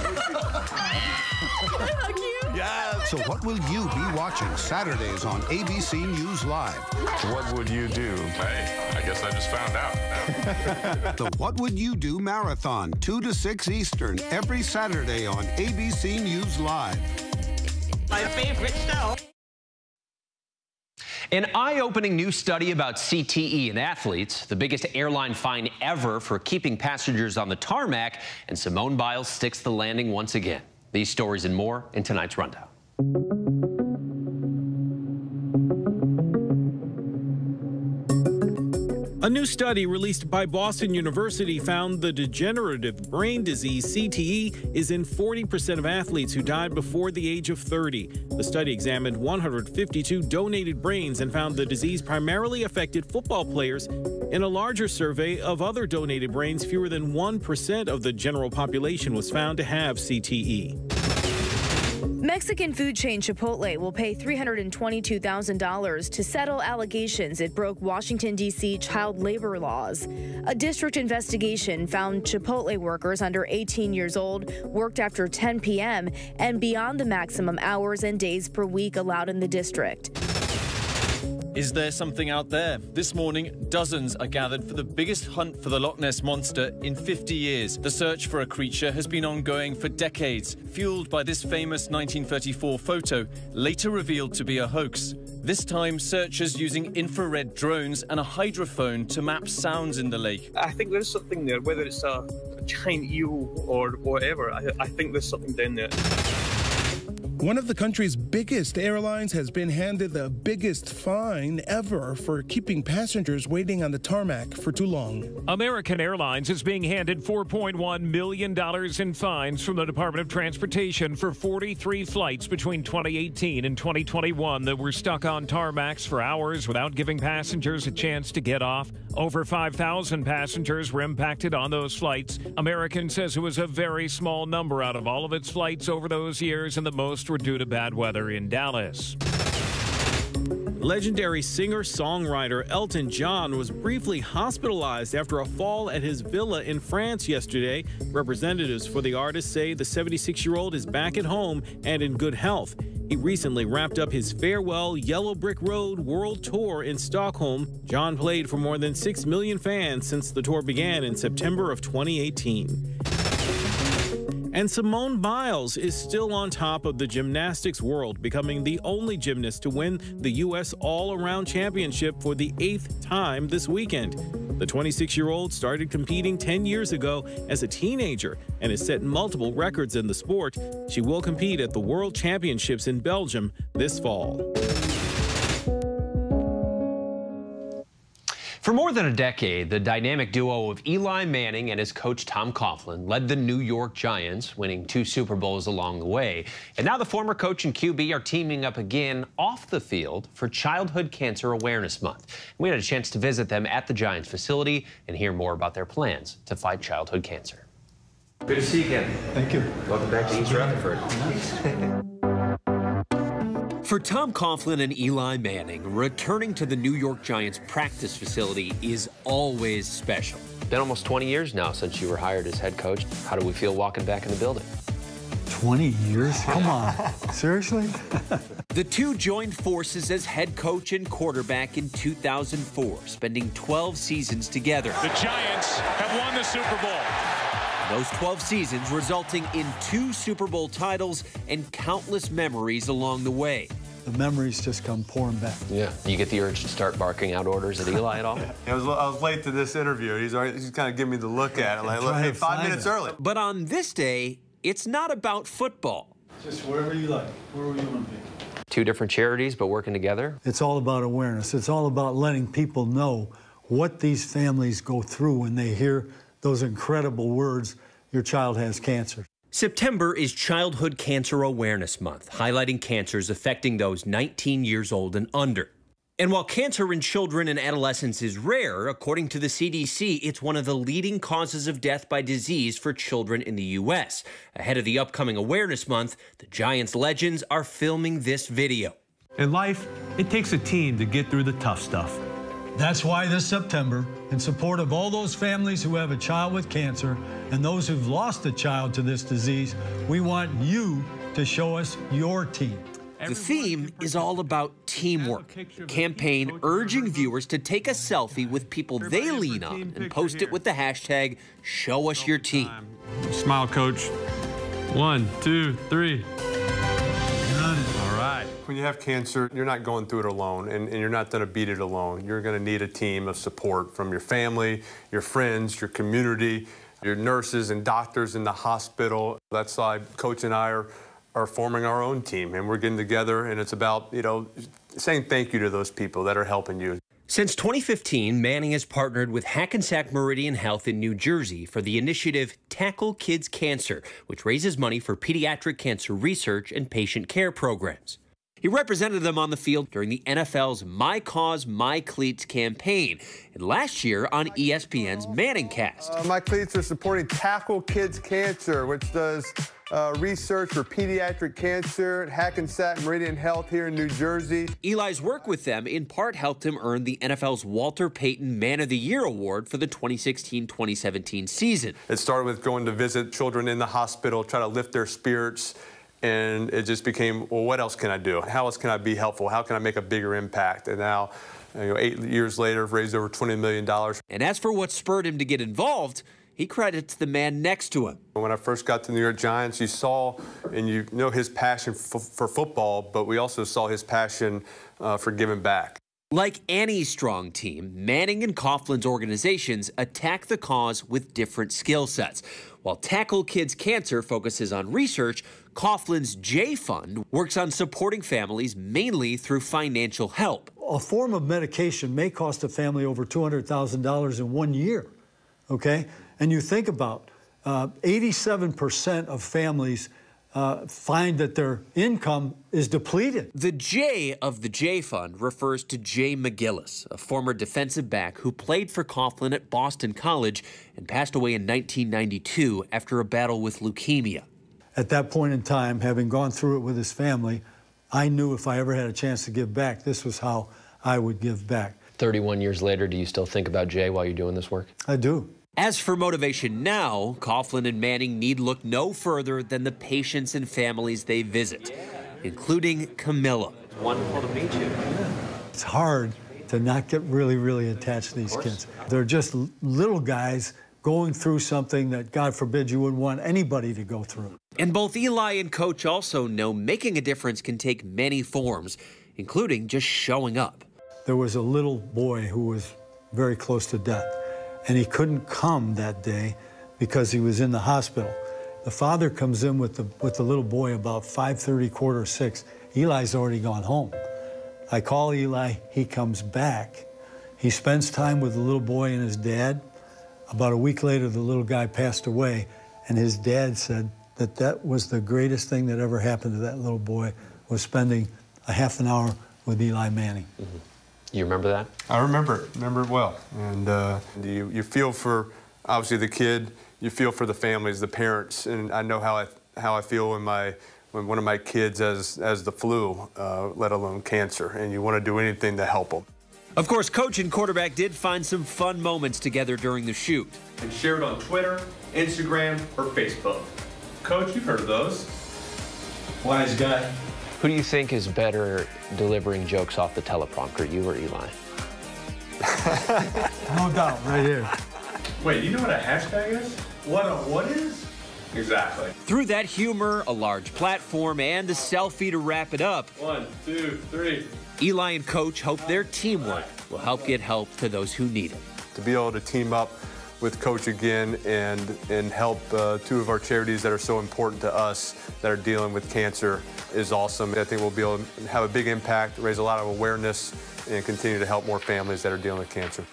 *laughs* Yes. So what will you be watching Saturdays on ABC News Live? What would you do? Hey, I guess I just found out. *laughs* the What Would You Do Marathon, 2 to 6 Eastern, every Saturday on ABC News Live. My favorite show. An eye-opening new study about CTE in athletes, the biggest airline fine ever for keeping passengers on the tarmac, and Simone Biles sticks the landing once again. These stories and more in tonight's rundown. A new study released by Boston University found the degenerative brain disease CTE is in 40% of athletes who died before the age of 30. The study examined 152 donated brains and found the disease primarily affected football players. In a larger survey of other donated brains, fewer than 1% of the general population was found to have CTE. Mexican food chain Chipotle will pay $322,000 to settle allegations it broke Washington, D.C. child labor laws. A district investigation found Chipotle workers under 18 years old worked after 10 p.m. and beyond the maximum hours and days per week allowed in the district. Is there something out there? This morning, dozens are gathered for the biggest hunt for the Loch Ness Monster in 50 years. The search for a creature has been ongoing for decades, fueled by this famous 1934 photo, later revealed to be a hoax. This time, searchers using infrared drones and a hydrophone to map sounds in the lake. I think there's something there, whether it's a, giant eel or whatever. I, I think there's something down there. One of the country's biggest airlines has been handed the biggest fine ever for keeping passengers waiting on the tarmac for too long. American Airlines is being handed $4.1 million in fines from the Department of Transportation for 43 flights between 2018 and 2021 that were stuck on tarmacs for hours without giving passengers a chance to get off. Over 5,000 passengers were impacted on those flights. American says it was a very small number out of all of its flights over those years and the most were due to bad weather in Dallas. Legendary singer songwriter Elton John was briefly hospitalized after a fall at his villa in France yesterday. Representatives for the artist say the 76 year old is back at home and in good health. He recently wrapped up his farewell Yellow Brick Road World Tour in Stockholm. John played for more than 6 million fans since the tour began in September of 2018. And Simone Biles is still on top of the gymnastics world, becoming the only gymnast to win the U.S. All Around Championship for the eighth time this weekend. The 26 year old started competing 10 years ago as a teenager and has set multiple records in the sport. She will compete at the World Championships in Belgium this fall. For more than a decade, the dynamic duo of Eli Manning and his coach Tom Coughlin led the New York Giants, winning two Super Bowls along the way. And now the former coach and QB are teaming up again off the field for Childhood Cancer Awareness Month. We had a chance to visit them at the Giants facility and hear more about their plans to fight childhood cancer. Good to see you again. Thank you. Welcome back to East Rutherford. *laughs* For Tom Coughlin and Eli Manning, returning to the New York Giants practice facility is always special. Been almost 20 years now since you were hired as head coach. How do we feel walking back in the building? 20 years? Come on. *laughs* Seriously? *laughs* the two joined forces as head coach and quarterback in 2004, spending 12 seasons together. The Giants have won the Super Bowl. Those 12 seasons resulting in two Super Bowl titles and countless memories along the way. The memories just come pouring back. Yeah. You get the urge to start barking out orders at Eli at all? *laughs* I, was, I was late to this interview. He's, already, he's kind of giving me the look at it. Like, look, hey, five minutes it. early. But on this day, it's not about football. Just wherever you like, wherever you want to be. Two different charities, but working together? It's all about awareness. It's all about letting people know what these families go through when they hear those incredible words, your child has cancer. September is Childhood Cancer Awareness Month, highlighting cancers affecting those 19 years old and under. And while cancer in children and adolescents is rare, according to the CDC, it's one of the leading causes of death by disease for children in the U.S. Ahead of the upcoming Awareness Month, the Giants legends are filming this video. In life, it takes a team to get through the tough stuff. That's why this September, in support of all those families who have a child with cancer and those who've lost a child to this disease, we want you to show us your team. The theme is all about teamwork. Campaign urging viewers to take a selfie with people they lean on and post it with the hashtag Show Us Your Team. Smile, coach. One, two, three. When you have cancer, you're not going through it alone, and, and you're not going to beat it alone. You're going to need a team of support from your family, your friends, your community, your nurses and doctors in the hospital. That's why Coach and I are, are forming our own team, and we're getting together, and it's about, you know, saying thank you to those people that are helping you. Since 2015, Manning has partnered with Hackensack Meridian Health in New Jersey for the initiative Tackle Kids Cancer, which raises money for pediatric cancer research and patient care programs. He represented them on the field during the NFL's My Cause, My Cleats campaign, and last year on ESPN's Manning Cast. Uh, my Cleats are supporting Tackle Kids Cancer, which does uh, research for pediatric cancer at Hackensack Meridian Health here in New Jersey. Eli's work with them in part helped him earn the NFL's Walter Payton Man of the Year award for the 2016-2017 season. It started with going to visit children in the hospital, try to lift their spirits, and it just became, well, what else can I do? How else can I be helpful? How can I make a bigger impact? And now, you know, eight years later, I've raised over $20 million. And as for what spurred him to get involved, he credits the man next to him. When I first got to the New York Giants, you saw and you know his passion for football, but we also saw his passion uh, for giving back. Like any strong team, Manning and Coughlin's organizations attack the cause with different skill sets. While Tackle Kids Cancer focuses on research, Coughlin's Jay Fund works on supporting families mainly through financial help. A form of medication may cost a family over $200,000 in one year, okay? And you think about 87% uh, of families uh, find that their income is depleted. The J of the Jay Fund refers to Jay McGillis, a former defensive back who played for Coughlin at Boston College and passed away in 1992 after a battle with leukemia. At that point in time, having gone through it with his family, I knew if I ever had a chance to give back, this was how I would give back. 31 years later, do you still think about Jay while you're doing this work? I do. As for motivation now, Coughlin and Manning need look no further than the patients and families they visit, including Camilla. It's wonderful to meet you. It's hard to not get really, really attached to these kids. They're just little guys going through something that, God forbid, you wouldn't want anybody to go through. And both Eli and Coach also know making a difference can take many forms, including just showing up. There was a little boy who was very close to death and he couldn't come that day because he was in the hospital. The father comes in with the, with the little boy about 5.30, quarter 6. Eli's already gone home. I call Eli, he comes back. He spends time with the little boy and his dad. About a week later, the little guy passed away, and his dad said that that was the greatest thing that ever happened to that little boy, was spending a half an hour with Eli Manning. Mm -hmm. You remember that? I remember it. Remember it well. And uh, you, you feel for, obviously, the kid. You feel for the families, the parents. And I know how I, how I feel when, my, when one of my kids has, has the flu, uh, let alone cancer. And you want to do anything to help them. Of course, coach and quarterback did find some fun moments together during the shoot. And share it on Twitter, Instagram, or Facebook. Coach, you've heard of those. Wise guy. Who do you think is better delivering jokes off the teleprompter, you or Eli? *laughs* no doubt, right here. Wait, you know what a hashtag is? What a what is? Exactly. Through that humor, a large platform, and the selfie to wrap it up. One, two, three. Eli and Coach hope their teamwork will help get help to those who need it. To be able to team up with Coach again and, and help uh, two of our charities that are so important to us that are dealing with cancer is awesome. I think we'll be able to have a big impact, raise a lot of awareness, and continue to help more families that are dealing with cancer.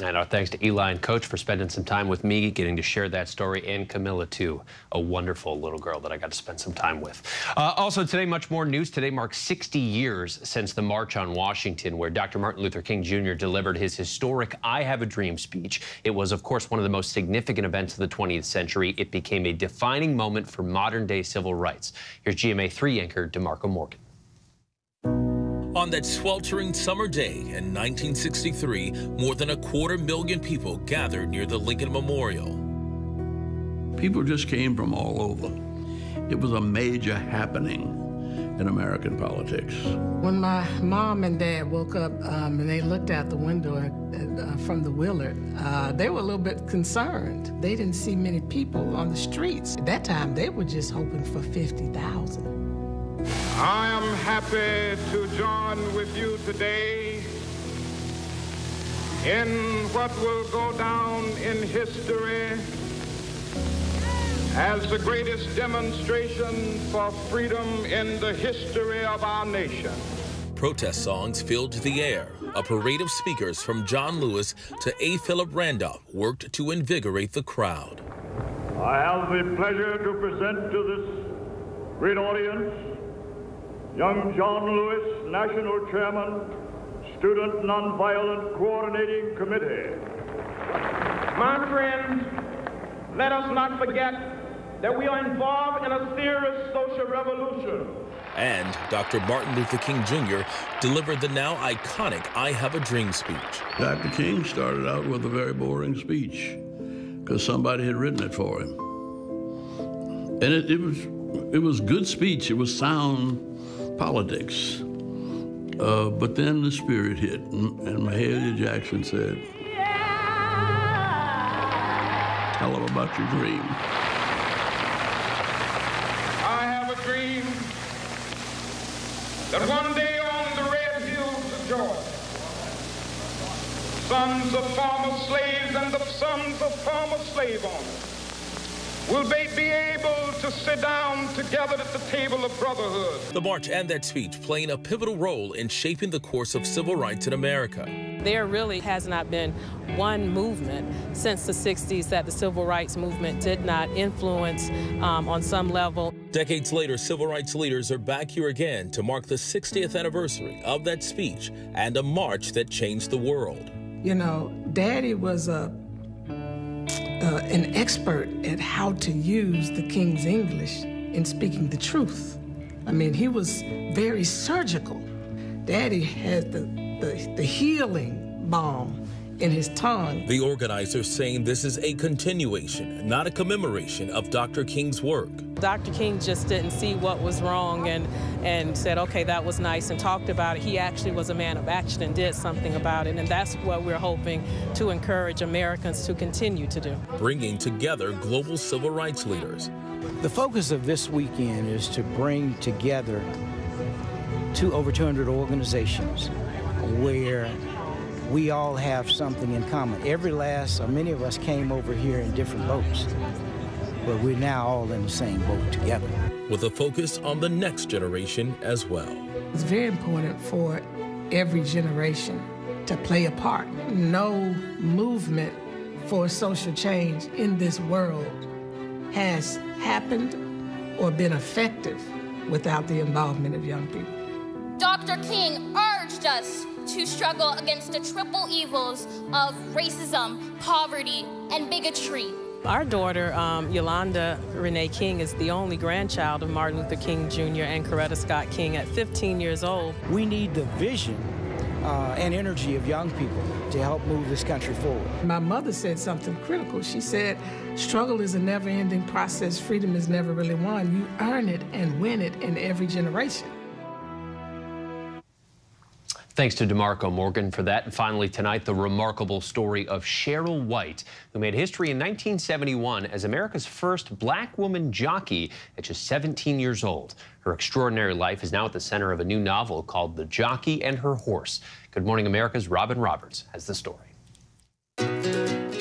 And our thanks to Eli and Coach for spending some time with me, getting to share that story, and Camilla, too, a wonderful little girl that I got to spend some time with. Uh, also today, much more news. Today marks 60 years since the March on Washington, where Dr. Martin Luther King Jr. delivered his historic I Have a Dream speech. It was, of course, one of the most significant events of the 20th century. It became a defining moment for modern-day civil rights. Here's GMA3 anchor DeMarco Morgan. On that sweltering summer day in 1963, more than a quarter million people gathered near the Lincoln Memorial. People just came from all over. It was a major happening in American politics. When my mom and dad woke up um, and they looked out the window uh, from the Willard, uh, they were a little bit concerned. They didn't see many people on the streets. At that time, they were just hoping for 50,000. I am happy to join with you today in what will go down in history as the greatest demonstration for freedom in the history of our nation. Protest songs filled the air. A parade of speakers from John Lewis to A. Philip Randolph worked to invigorate the crowd. I have the pleasure to present to this great audience young John Lewis, National Chairman, Student Nonviolent Coordinating Committee. My friends, let us not forget that we are involved in a serious social revolution. And Dr. Martin Luther King Jr. delivered the now iconic I Have a Dream speech. Dr. King started out with a very boring speech because somebody had written it for him. And it, it, was it was good speech. It was sound politics. Uh, but then the spirit hit, and, and Mahalia Jackson said, Tell them about your dream. I have a dream that one day on the red hills of Georgia, sons of former slaves and the sons of former slave owners will they be able to sit down together at the table of brotherhood. The march and that speech playing a pivotal role in shaping the course of civil rights in America. There really has not been one movement since the 60s that the civil rights movement did not influence um, on some level. Decades later, civil rights leaders are back here again to mark the 60th anniversary of that speech and a march that changed the world. You know, Daddy was a uh, an expert at how to use the King's English in speaking the truth. I mean, he was very surgical. Daddy had the, the, the healing balm in his tongue. The organizers saying this is a continuation, not a commemoration of Dr. King's work. Dr. King just didn't see what was wrong and, and said, okay, that was nice, and talked about it. He actually was a man of action and did something about it, and that's what we're hoping to encourage Americans to continue to do. Bringing together global civil rights leaders. The focus of this weekend is to bring together two over 200 organizations where we all have something in common. Every last, or many of us came over here in different boats, but we're now all in the same boat together. With a focus on the next generation as well. It's very important for every generation to play a part. No movement for social change in this world has happened or been effective without the involvement of young people. Dr. King urged us to struggle against the triple evils of racism, poverty, and bigotry. Our daughter, um, Yolanda Renee King, is the only grandchild of Martin Luther King Jr. and Coretta Scott King at 15 years old. We need the vision uh, and energy of young people to help move this country forward. My mother said something critical. She said, struggle is a never ending process, freedom is never really won. You earn it and win it in every generation. Thanks to DeMarco Morgan for that. And finally tonight, the remarkable story of Cheryl White, who made history in 1971 as America's first black woman jockey at just 17 years old. Her extraordinary life is now at the center of a new novel called The Jockey and Her Horse. Good Morning America's Robin Roberts has the story.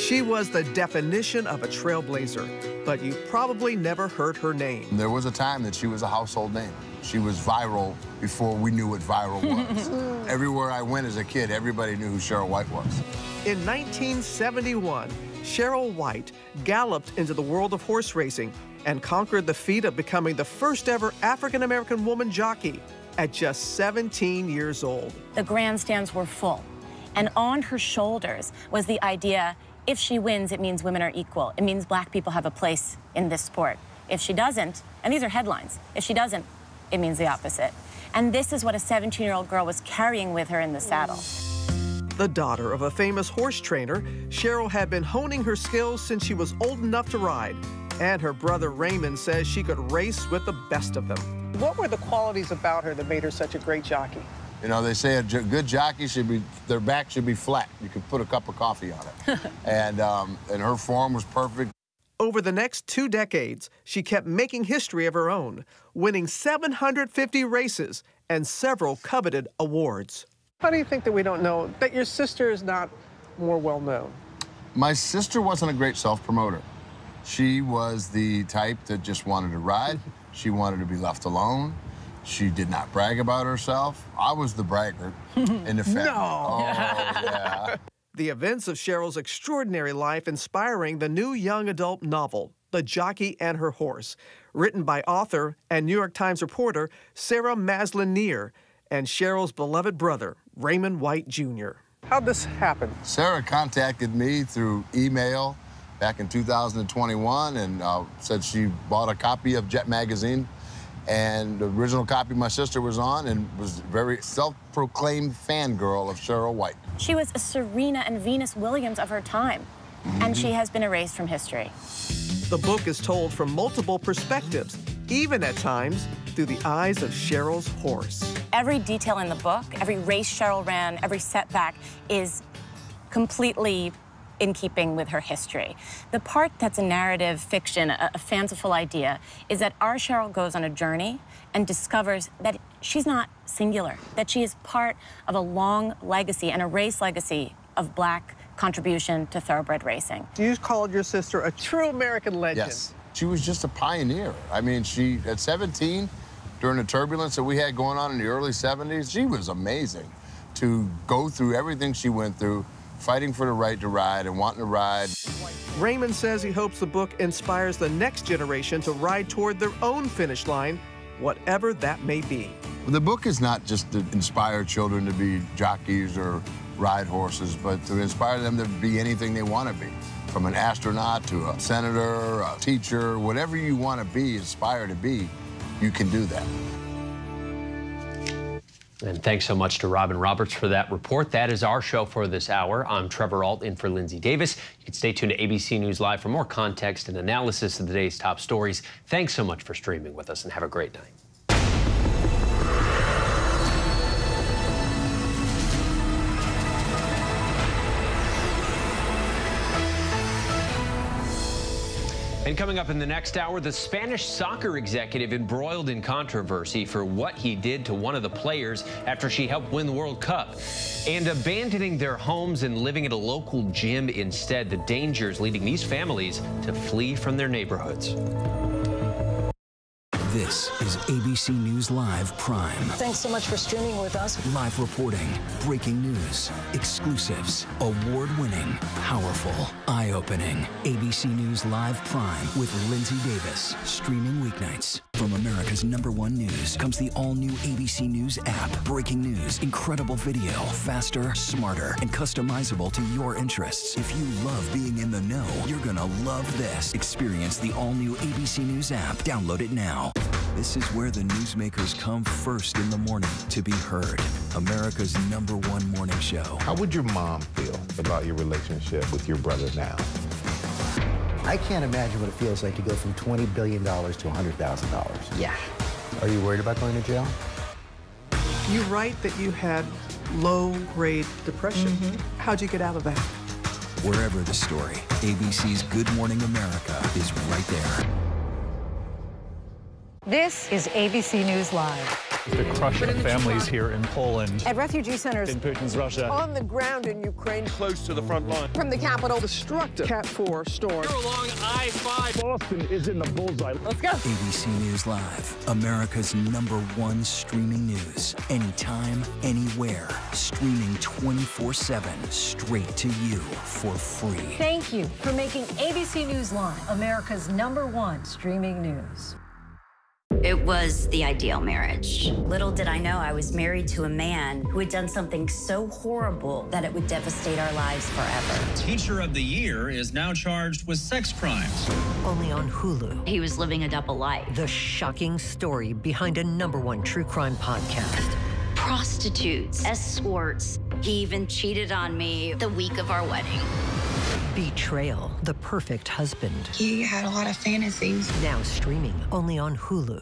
She was the definition of a trailblazer, but you probably never heard her name. There was a time that she was a household name. She was viral before we knew what viral *laughs* was. Everywhere I went as a kid, everybody knew who Cheryl White was. In 1971, Cheryl White galloped into the world of horse racing and conquered the feat of becoming the first ever African American woman jockey at just 17 years old. The grandstands were full, and on her shoulders was the idea if she wins, it means women are equal. It means black people have a place in this sport. If she doesn't, and these are headlines, if she doesn't, it means the opposite. And this is what a 17 year old girl was carrying with her in the saddle. The daughter of a famous horse trainer, Cheryl had been honing her skills since she was old enough to ride And her brother Raymond says she could race with the best of them. What were the qualities about her that made her such a great jockey? You know, they say a good jockey should be, their back should be flat. You could put a cup of coffee on it. *laughs* and, um, and her form was perfect. Over the next two decades, she kept making history of her own, winning 750 races and several coveted awards. How do you think that we don't know that your sister is not more well known? My sister wasn't a great self promoter. She was the type that just wanted to ride, *laughs* she wanted to be left alone. She did not brag about herself. I was the braggart *laughs* in the family. No. Oh, *laughs* yeah. The events of Cheryl's extraordinary life inspiring the new young adult novel, The Jockey and Her Horse, written by author and New York Times reporter Sarah Maslin Nir and Cheryl's beloved brother, Raymond White Jr. How'd this happen? Sarah contacted me through email back in 2021 and uh, said she bought a copy of Jet Magazine and the original copy my sister was on and was very self-proclaimed fangirl of Cheryl White. She was a Serena and Venus Williams of her time, mm -hmm. and she has been erased from history. The book is told from multiple perspectives, even at times through the eyes of Cheryl's horse. Every detail in the book, every race Cheryl ran, every setback is completely in keeping with her history. The part that's a narrative fiction, a, a fanciful idea, is that our Cheryl goes on a journey and discovers that she's not singular, that she is part of a long legacy and a race legacy of black contribution to thoroughbred racing. You called your sister a true American legend. Yes. She was just a pioneer. I mean, she, at 17, during the turbulence that we had going on in the early 70s, she was amazing to go through everything she went through fighting for the right to ride and wanting to ride. Raymond says he hopes the book inspires the next generation to ride toward their own finish line, whatever that may be. The book is not just to inspire children to be jockeys or ride horses, but to inspire them to be anything they want to be. From an astronaut to a senator, a teacher, whatever you want to be, aspire to be, you can do that. And thanks so much to Robin Roberts for that report. That is our show for this hour. I'm Trevor Ault in for Linsey Davis. You can stay tuned to ABC News Live for more context and analysis of the day's top stories. Thanks so much for streaming with us and have a great night. And coming up in the next hour, the Spanish soccer executive embroiled in controversy for what he did to one of the players after she helped win the World Cup. And abandoning their homes and living at a local gym instead, the dangers leading these families to flee from their neighborhoods. This is ABC News Live Prime. Thanks so much for streaming with us. Live reporting, breaking news, exclusives, award winning, powerful, eye opening. ABC News Live Prime with Linsey Davis. Streaming weeknights. From America's number one news comes the all new ABC News app. Breaking news, incredible video, faster, smarter, and customizable to your interests. If you love being in the know, you're going to love this. Experience the all new ABC News app. Download it now. This is where the newsmakers come first in the morning to be heard. America's number one morning show. How would your mom feel about your relationship with your brother now? I can't imagine what it feels like to go from $20 billion to $100,000. Yeah. Are you worried about going to jail? You write that you had low-grade depression. Mm -hmm. How'd you get out of that? Wherever the story, ABC's Good Morning America is right there. This is ABC News Live. The crush of families here in Poland. At refugee centers. In Putin's Russia. On the ground in Ukraine. Close to the front line. From the capital. Destructive Cat 4 storm. Here along I-5. Boston is in the bullseye. Let's go. ABC News Live. America's number one streaming news. Anytime, anywhere. Streaming 24-7. Straight to you for free. Thank you for making ABC News Live America's number one streaming news. It was the ideal marriage. Little did I know I was married to a man who had done something so horrible that it would devastate our lives forever. Teacher of the Year is now charged with sex crimes. Only on Hulu. He was living a double life. The shocking story behind a number one true crime podcast. Prostitutes, escorts. He even cheated on me the week of our wedding. Betrayal, the perfect husband. He had a lot of fantasies. Now streaming only on Hulu.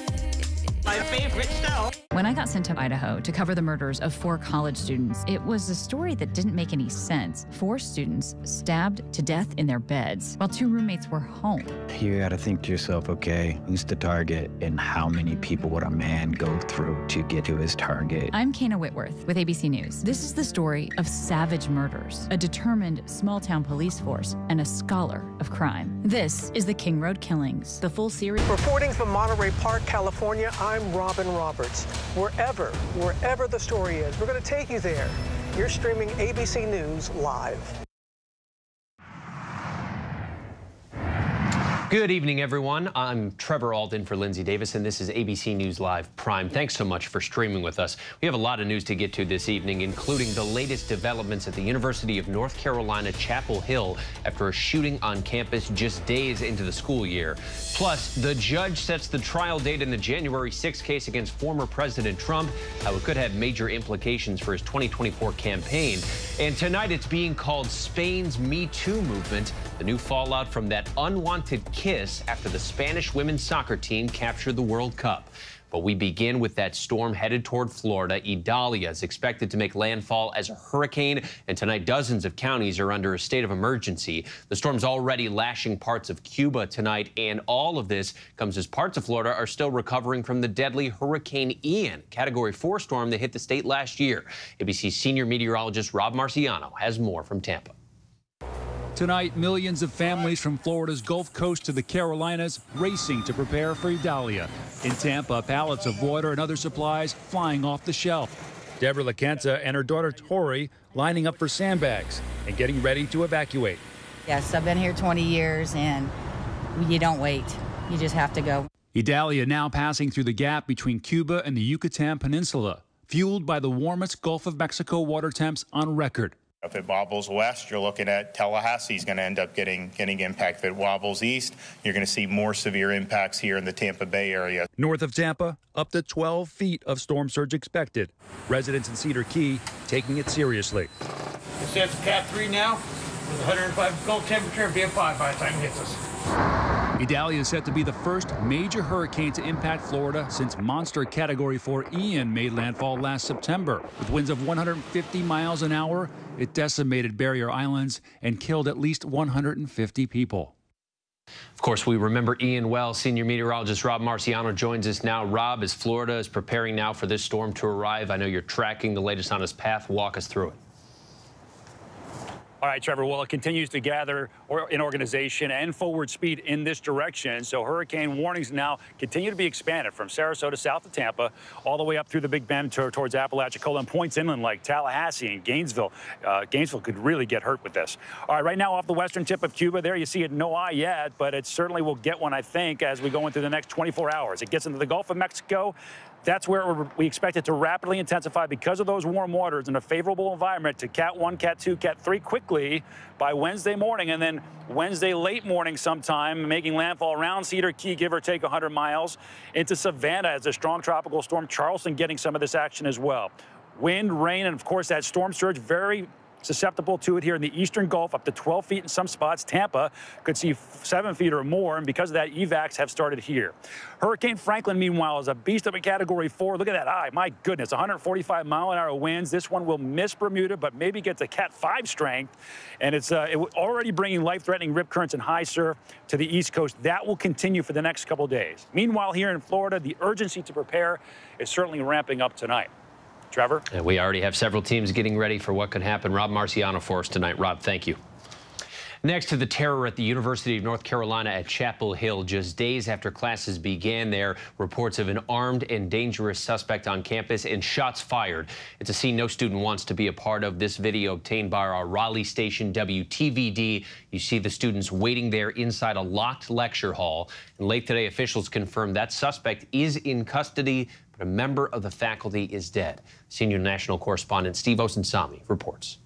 My favorite show. When I got sent to Idaho to cover the murders of four college students, it was a story that didn't make any sense. Four students stabbed to death in their beds while two roommates were home. You got to think to yourself, okay, who's the target and how many people would a man go through to get to his target? I'm Kayna Whitworth with ABC News. This is the story of savage murders, a determined small town police force, and a scholar of crime. This is the King Road Killings, the full series. Reporting from Monterey Park, California, I'm Robin Roberts. Wherever, wherever the story is, we're going to take you there. You're streaming ABC News live. Good evening, everyone. I'm Trevor Ault in for Linsey Davis, and this is ABC News Live Prime. Thanks so much for streaming with us. We have a lot of news to get to this evening, including the latest developments at the University of North Carolina, Chapel Hill, after a shooting on campus just days into the school year. Plus, the judge sets the trial date in the January 6 case against former President Trump, how it could have major implications for his 2024 campaign. And tonight, it's being called Spain's Me Too movement, the new fallout from that unwanted kiss after the Spanish women's soccer team captured the World Cup. But we begin with that storm headed toward Florida. Idalia is expected to make landfall as a hurricane, and tonight dozens of counties are under a state of emergency. The storm's already lashing parts of Cuba tonight, and all of this comes as parts of Florida are still recovering from the deadly Hurricane Ian, Category 4 storm that hit the state last year. ABC senior meteorologist Rob Marciano has more from Tampa. Tonight, millions of families from Florida's Gulf Coast to the Carolinas racing to prepare for Idalia. In Tampa, pallets of water and other supplies flying off the shelf. Deborah LaCanta and her daughter Tori lining up for sandbags and getting ready to evacuate. Yes, I've been here 20 years and you don't wait. You just have to go. Idalia now passing through the gap between Cuba and the Yucatan Peninsula, fueled by the warmest Gulf of Mexico water temps on record. If it wobbles west, you're looking at Tallahassee is going to end up getting getting impact. If it wobbles east, you're going to see more severe impacts here in the Tampa Bay area. North of Tampa, up to 12 feet of storm surge expected. Residents in Cedar Key taking it seriously. It says Cat 3 now with 105 cold temperature and BM5 by the time it hits us. Idalia is set to be the first major hurricane to impact Florida since monster Category 4 Ian made landfall last September. With winds of 150 miles an hour, it decimated barrier islands and killed at least 150 people. Of course, we remember Ian well. Senior meteorologist Rob Marciano joins us now. Rob, as Florida is preparing now for this storm to arrive, I know you're tracking the latest on its path. Walk us through it. All right, Trevor. Well, it continues to gather in organization and forward speed in this direction. So hurricane warnings now continue to be expanded from Sarasota south of Tampa all the way up through the Big Bend to, towards Apalachicola and points inland like Tallahassee and Gainesville. Uh, Gainesville could really get hurt with this. All right, right now off the western tip of Cuba, there you see it no eye yet, but it certainly will get one, I think, as we go into the next 24 hours. It gets into the Gulf of Mexico. That's where we expect it to rapidly intensify because of those warm waters and a favorable environment to Cat 1, Cat 2, Cat 3 quickly by Wednesday morning and then Wednesday late morning sometime, making landfall around Cedar Key, give or take 100 miles, into Savannah as a strong tropical storm. Charleston getting some of this action as well. Wind, rain, and of course that storm surge very susceptible to it here in the eastern Gulf, up to 12 feet in some spots. Tampa could see seven feet or more, and because of that, evacs have started here. Hurricane Franklin, meanwhile, is a beast of a Category 4. Look at that eye. My goodness, 145 mile an hour winds. This one will miss Bermuda, but maybe get to Cat 5 strength. And it's uh, it already bringing life-threatening rip currents and high surf to the East Coast. That will continue for the next couple days. Meanwhile, here in Florida, the urgency to prepare is certainly ramping up tonight. Trevor? And we already have several teams getting ready for what could happen. Rob Marciano for us tonight. Rob, thank you. Next to the terror at the University of North Carolina at Chapel Hill, just days after classes began there, reports of an armed and dangerous suspect on campus and shots fired. It's a scene no student wants to be a part of. This video obtained by our Raleigh station WTVD. You see the students waiting there inside a locked lecture hall. And late today, officials confirmed that suspect is in custody, but a member of the faculty is dead. Senior national correspondent Steve Osunsami reports.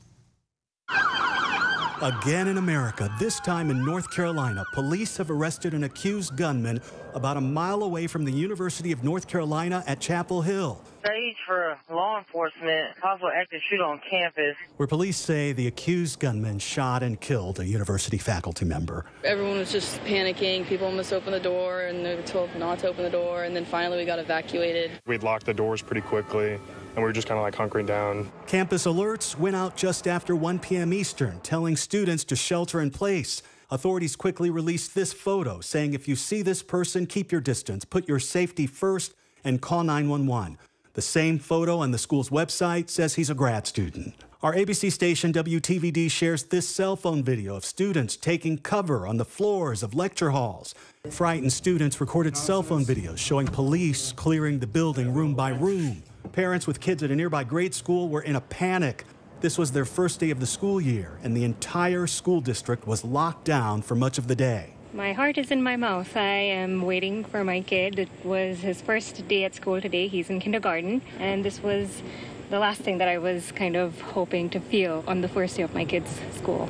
Again in America, this time in North Carolina, police have arrested an accused gunman about a mile away from the University of North Carolina at Chapel Hill. Stage for law enforcement, possible active shooter on campus. Where police say the accused gunman shot and killed a university faculty member. Everyone was just panicking. People almost opened the door and they were told not to open the door. And then finally we got evacuated. We'd locked the doors pretty quickly and we were just kind of like hunkering down. Campus alerts went out just after 1 p.m. Eastern, telling students to shelter in place. Authorities quickly released this photo saying if you see this person, keep your distance, put your safety first, and call 911. The same photo on the school's website says he's a grad student. Our ABC station WTVD shares this cell phone video of students taking cover on the floors of lecture halls. Frightened students recorded cell phone videos showing police clearing the building room by room. Parents with kids at a nearby grade school were in a panic. This was their first day of the school year, and the entire school district was locked down for much of the day. My heart is in my mouth. I am waiting for my kid. It was his first day at school today. He's in kindergarten, and this was the last thing that I was kind of hoping to feel on the first day of my kid's school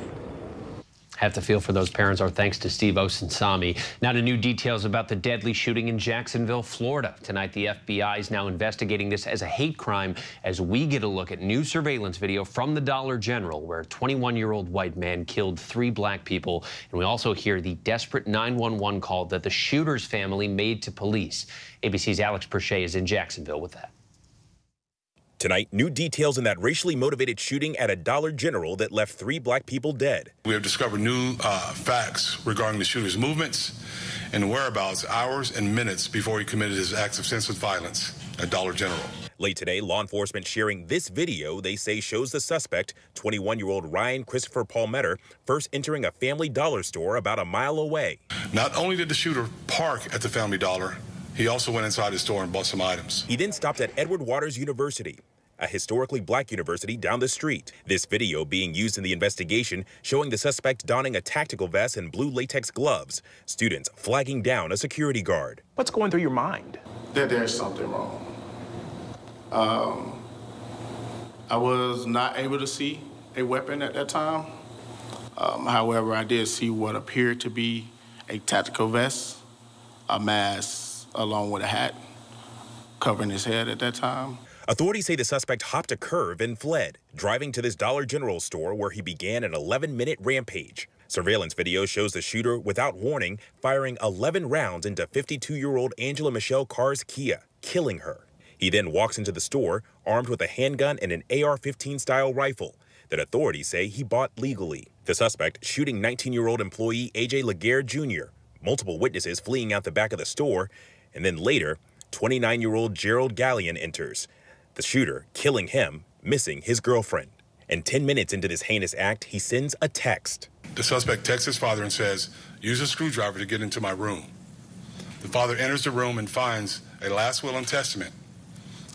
have to feel for those parents. Our thanks to Steve Osunsami. Now to new details about the deadly shooting in Jacksonville, Florida. Tonight, the FBI is now investigating this as a hate crime as we get a look at new surveillance video from the Dollar General where a 21-year-old white man killed three black people. And we also hear the desperate 911 call that the shooter's family made to police. ABC's Alex Perez is in Jacksonville with that. Tonight, new details in that racially motivated shooting at a Dollar General that left three black people dead. We have discovered new uh, facts regarding the shooter's movements and whereabouts hours and minutes before he committed his acts of senseless violence at Dollar General. Late today, law enforcement sharing this video they say shows the suspect, 21 year old Ryan Christopher Palmeter, first entering a family dollar store about a mile away. Not only did the shooter park at the family dollar, he also went inside his store and bought some items. He then stopped at Edward Waters University, a historically black university down the street. This video being used in the investigation showing the suspect donning a tactical vest and blue latex gloves, students flagging down a security guard. What's going through your mind? That there's something wrong. Um, I was not able to see a weapon at that time. Um, however, I did see what appeared to be a tactical vest, a mask, along with a hat covering his head at that time. Authorities say the suspect hopped a curve and fled, driving to this Dollar General store where he began an 11 minute rampage. Surveillance video shows the shooter, without warning, firing 11 rounds into 52 year old Angela Michelle Carr's Kia, killing her. He then walks into the store armed with a handgun and an AR 15 style rifle that authorities say he bought legally. The suspect shooting 19 year old employee AJ Laguerre Jr., multiple witnesses fleeing out the back of the store, and then later, 29 year old Jerrald Gallion enters, the shooter killing him, missing his girlfriend. And 10 minutes into this heinous act, he sends a text. The suspect texts his father and says, Use a screwdriver to get into my room. The father enters the room and finds a last will and testament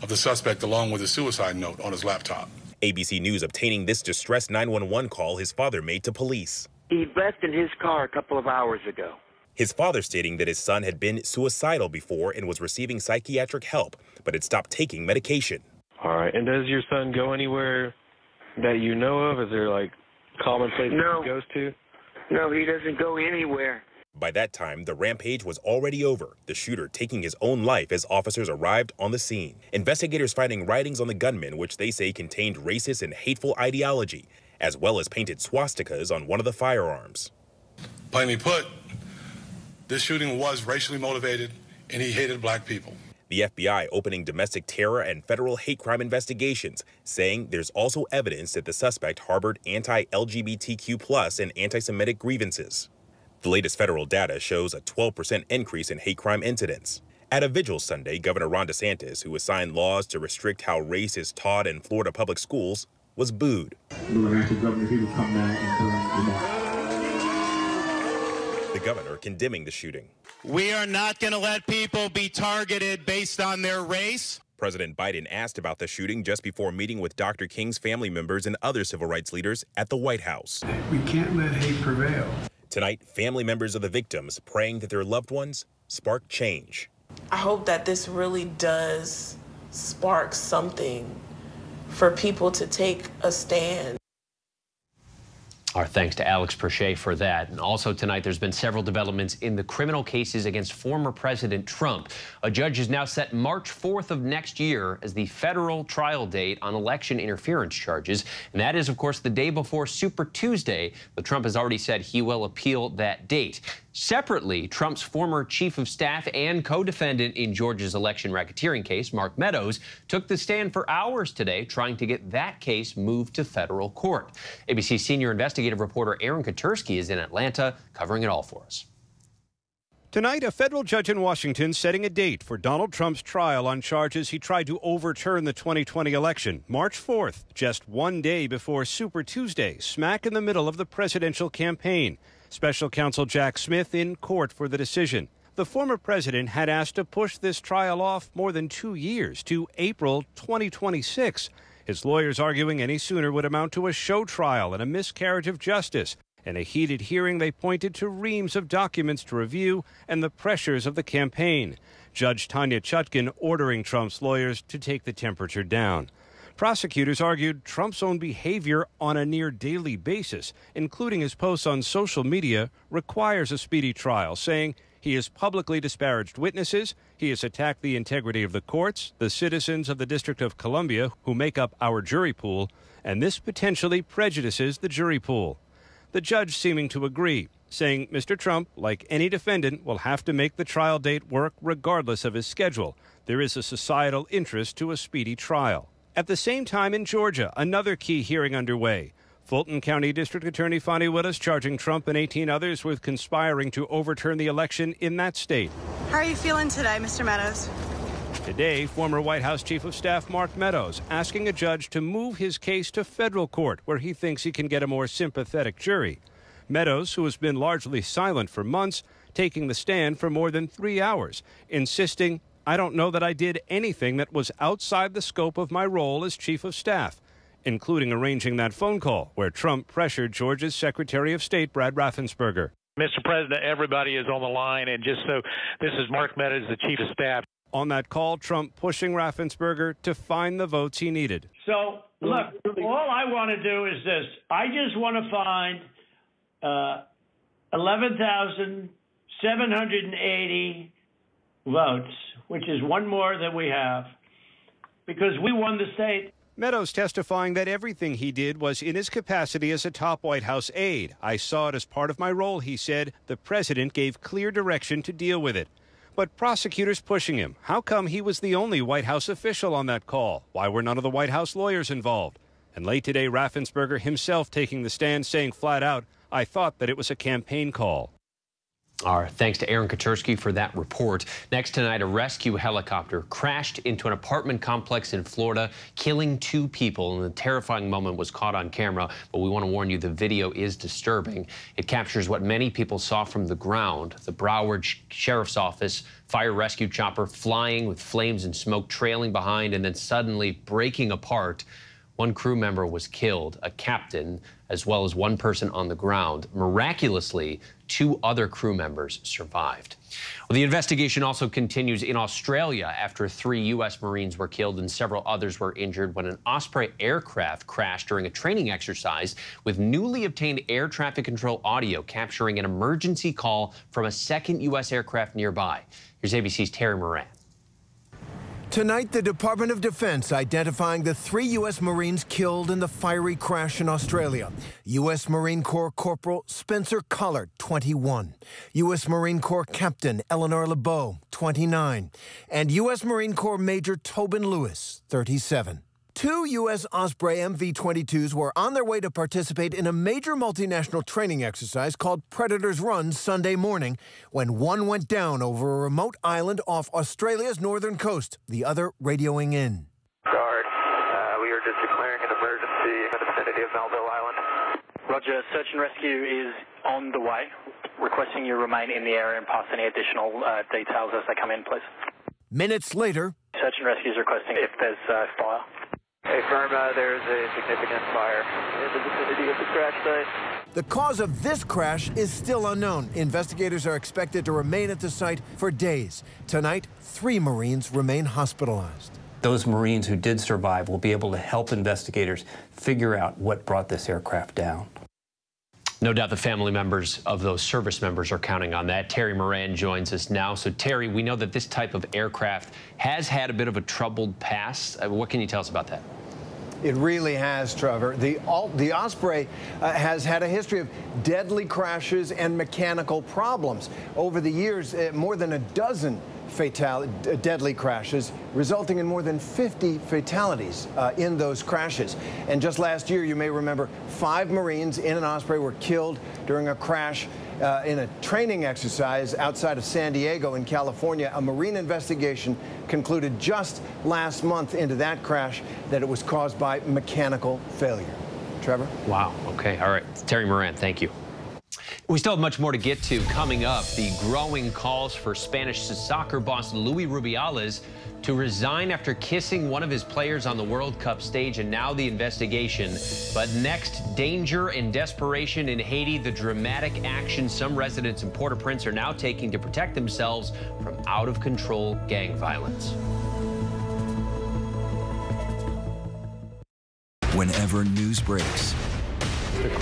of the suspect along with a suicide note on his laptop. ABC News obtaining this distress 911 call his father made to police. He left in his car a couple of hours ago. His father stating that his son had been suicidal before and was receiving psychiatric help, but had stopped taking medication. All right. And does your son go anywhere that you know of? Is there like common places no. he goes to? No, he doesn't go anywhere. By that time, the rampage was already over, the shooter taking his own life as officers arrived on the scene. Investigators finding writings on the gunman, which they say contained racist and hateful ideology, as well as painted swastikas on one of the firearms. Plainly put, this shooting was racially motivated and he hated black people. The FBI opening domestic terror and federal hate crime investigations, saying there's also evidence that the suspect harbored anti-LGBTQ plus and anti-Semitic grievances. The latest federal data shows a 12% increase in hate crime incidents. At a vigil Sunday, Governor Ron DeSantis, who signed laws to restrict how race is taught in Florida public schools, was booed. We were asking Governor he would come down and The governor condemning the shooting. We are not going to let people be targeted based on their race. President Biden asked about the shooting just before meeting with Dr. King's family members and other civil rights leaders at the White House. We can't let hate prevail. Tonight, family members of the victims praying that their loved ones spark change. I hope that this really does spark something for people to take a stand. Our thanks to Alex Perez for that. And also tonight, there's been several developments in the criminal cases against former President Trump. A judge has now set March 4th of next year as the federal trial date on election interference charges. And that is, of course, the day before Super Tuesday. But Trump has already said he will appeal that date. Separately, Trump's former chief of staff and co-defendant in Georgia's election racketeering case, Mark Meadows, took the stand for hours today trying to get that case moved to federal court. ABC senior investigative reporter Aaron Katersky is in Atlanta covering it all for us. Tonight, a federal judge in Washington setting a date for Donald Trump's trial on charges he tried to overturn the 2020 election, March 4th, just one day before Super Tuesday, smack in the middle of the presidential campaign. Special counsel Jack Smith in court for the decision. The former president had asked to push this trial off more than two years to April 2026. His lawyers arguing any sooner would amount to a show trial and a miscarriage of justice. In a heated hearing, they pointed to reams of documents to review and the pressures of the campaign. Judge Tanya Chutkan ordering Trump's lawyers to take the temperature down. Prosecutors argued Trump's own behavior on a near daily basis, including his posts on social media, requires a speedy trial, saying he has publicly disparaged witnesses, he has attacked the integrity of the courts, the citizens of the District of Columbia who make up our jury pool, and this potentially prejudices the jury pool. The judge seeming to agree, saying Mr. Trump, like any defendant, will have to make the trial date work regardless of his schedule. There is a societal interest to a speedy trial. At the same time in Georgia, another key hearing underway. Fulton County District Attorney Fani Willis charging Trump and 18 others with conspiring to overturn the election in that state. How are you feeling today, Mr. Meadows? Today, former White House Chief of Staff Mark Meadows asking a judge to move his case to federal court where he thinks he can get a more sympathetic jury. Meadows, who has been largely silent for months, taking the stand for more than three hours, insisting I don't know that I did anything that was outside the scope of my role as chief of staff, including arranging that phone call where Trump pressured Georgia's Secretary of State Brad Raffensperger. Mr. President, everybody is on the line, and just so this is Mark Meadows, the chief of staff. On that call, Trump pushing Raffensperger to find the votes he needed. So, look, all I want to do is this I just want to find uh, 11,780 votes which is one more that we have, because we won the state. Meadows testifying that everything he did was in his capacity as a top White House aide. I saw it as part of my role, he said. The president gave clear direction to deal with it. But prosecutors pushing him. How come he was the only White House official on that call? Why were none of the White House lawyers involved? And late today, Raffensperger himself taking the stand saying flat out, I thought that it was a campaign call. Our thanks to Aaron Katersky for that report. Next tonight, a rescue helicopter crashed into an apartment complex in Florida, killing two people. And the terrifying moment was caught on camera, but we want to warn you the video is disturbing. It captures what many people saw from the ground. The Broward Sheriff's Office fire rescue chopper flying with flames and smoke trailing behind and then suddenly breaking apart. One crew member was killed, a captain, as well as one person on the ground. Miraculously, two other crew members survived. Well, the investigation also continues in Australia after three U.S. Marines were killed and several others were injured when an Osprey aircraft crashed during a training exercise with newly obtained air traffic control audio capturing an emergency call from a second U.S. aircraft nearby. Here's ABC's Terry Moran. Tonight, the Department of Defense identifying the three U.S. Marines killed in the fiery crash in Australia. U.S. Marine Corps Corporal Spencer Collart, 21. U.S. Marine Corps Captain Eleanor LeBeau, 29. And U.S. Marine Corps Major Tobin Lewis, 37. Two U.S. Osprey MV-22s were on their way to participate in a major multinational training exercise called Predator's Run Sunday morning when one went down over a remote island off Australia's northern coast, the other radioing in. Guard, uh, we are just declaring an emergency in the vicinity of Melville Island. Roger, search and rescue is on the way. requesting you remain in the area and pass any additional uh, details as they come in, please. Minutes later, Search and rescue is requesting if there's uh, fire. Hey, firm, uh, there's a significant fire in the vicinity of the crash site. the cause of this crash is still unknown. Investigators are expected to remain at the site for days. Tonight, three Marines remain hospitalized. Those Marines who did survive will be able to help investigators figure out what brought this aircraft down. No doubt the family members of those service members are counting on that. Terry Moran joins us now. So, Terry, we know that this type of aircraft has had a bit of a troubled past. Uh, what can you tell us about that? It really has, Trevor. The, the Osprey uh, has had a history of deadly crashes and mechanical problems. Over the years, uh, more than a dozen fatal, deadly crashes, resulting in more than 50 fatalities uh, in those crashes. And just last year, you may remember, five Marines in an Osprey were killed during a crash uh, in a training exercise outside of San Diego in California. A Marine investigation concluded just last month into that crash that it was caused by mechanical failure. Trevor? Wow. Okay. All right. Terry Moran, thank you. We still have much more to get to coming up. The growing calls for Spanish soccer boss Luis Rubiales to resign after kissing one of his players on the World Cup stage, and now the investigation. But next, danger and desperation in Haiti, the dramatic action some residents in Port-au-Prince are now taking to protect themselves from out-of-control gang violence. Whenever news breaks,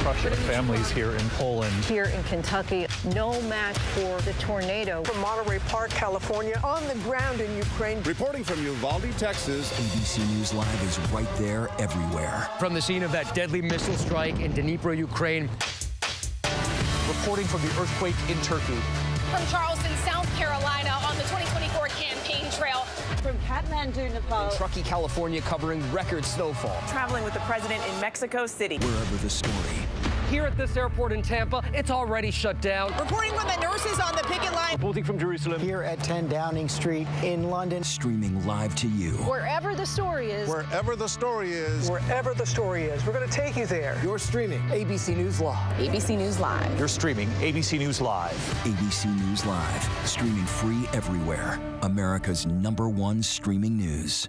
The crush of families here in Poland. Here in Kentucky, no match for the tornado. From Monterey Park, California, on the ground in Ukraine. Reporting from Uvalde, Texas. ABC News Live is right there everywhere. From the scene of that deadly missile strike in Dnipro, Ukraine. Reporting from the earthquake in Turkey. From Charleston, Kathmandu, Nepal. Truckee, California, covering record snowfall. Traveling with the president in Mexico City. Wherever the story. Here at this airport in Tampa, it's already shut down. Reporting from the nurses on the picket line. Reporting from Jerusalem. Here at 10 Downing Street in London. Streaming live to you. Wherever the story is. Wherever the story is. Wherever the story is. We're going to take you there. You're streaming ABC News Live. ABC News Live. You're streaming ABC News Live. ABC News Live. Streaming free everywhere. America's number one streaming news.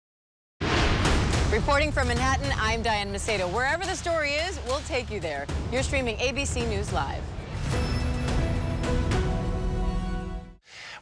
Reporting from Manhattan, I'm Diane Macedo. Wherever the story is, we'll take you there. You're streaming ABC News Live.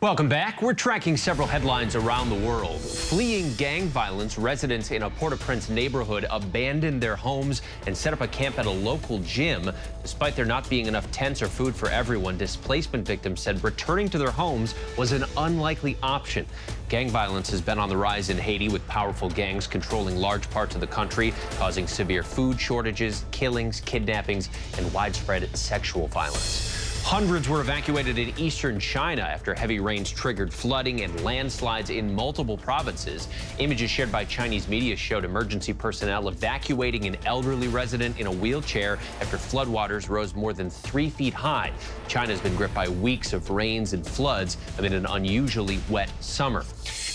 Welcome back. We're tracking several headlines around the world. Fleeing gang violence, residents in a Port-au-Prince neighborhood abandoned their homes and set up a camp at a local gym. Despite there not being enough tents or food for everyone, displacement victims said returning to their homes was an unlikely option. Gang violence has been on the rise in Haiti with powerful gangs controlling large parts of the country, causing severe food shortages, killings, kidnappings, and widespread sexual violence. Hundreds were evacuated in eastern China after heavy rains triggered flooding and landslides in multiple provinces. Images shared by Chinese media showed emergency personnel evacuating an elderly resident in a wheelchair after floodwaters rose more than three feet high. China's been gripped by weeks of rains and floods amid an unusually wet summer.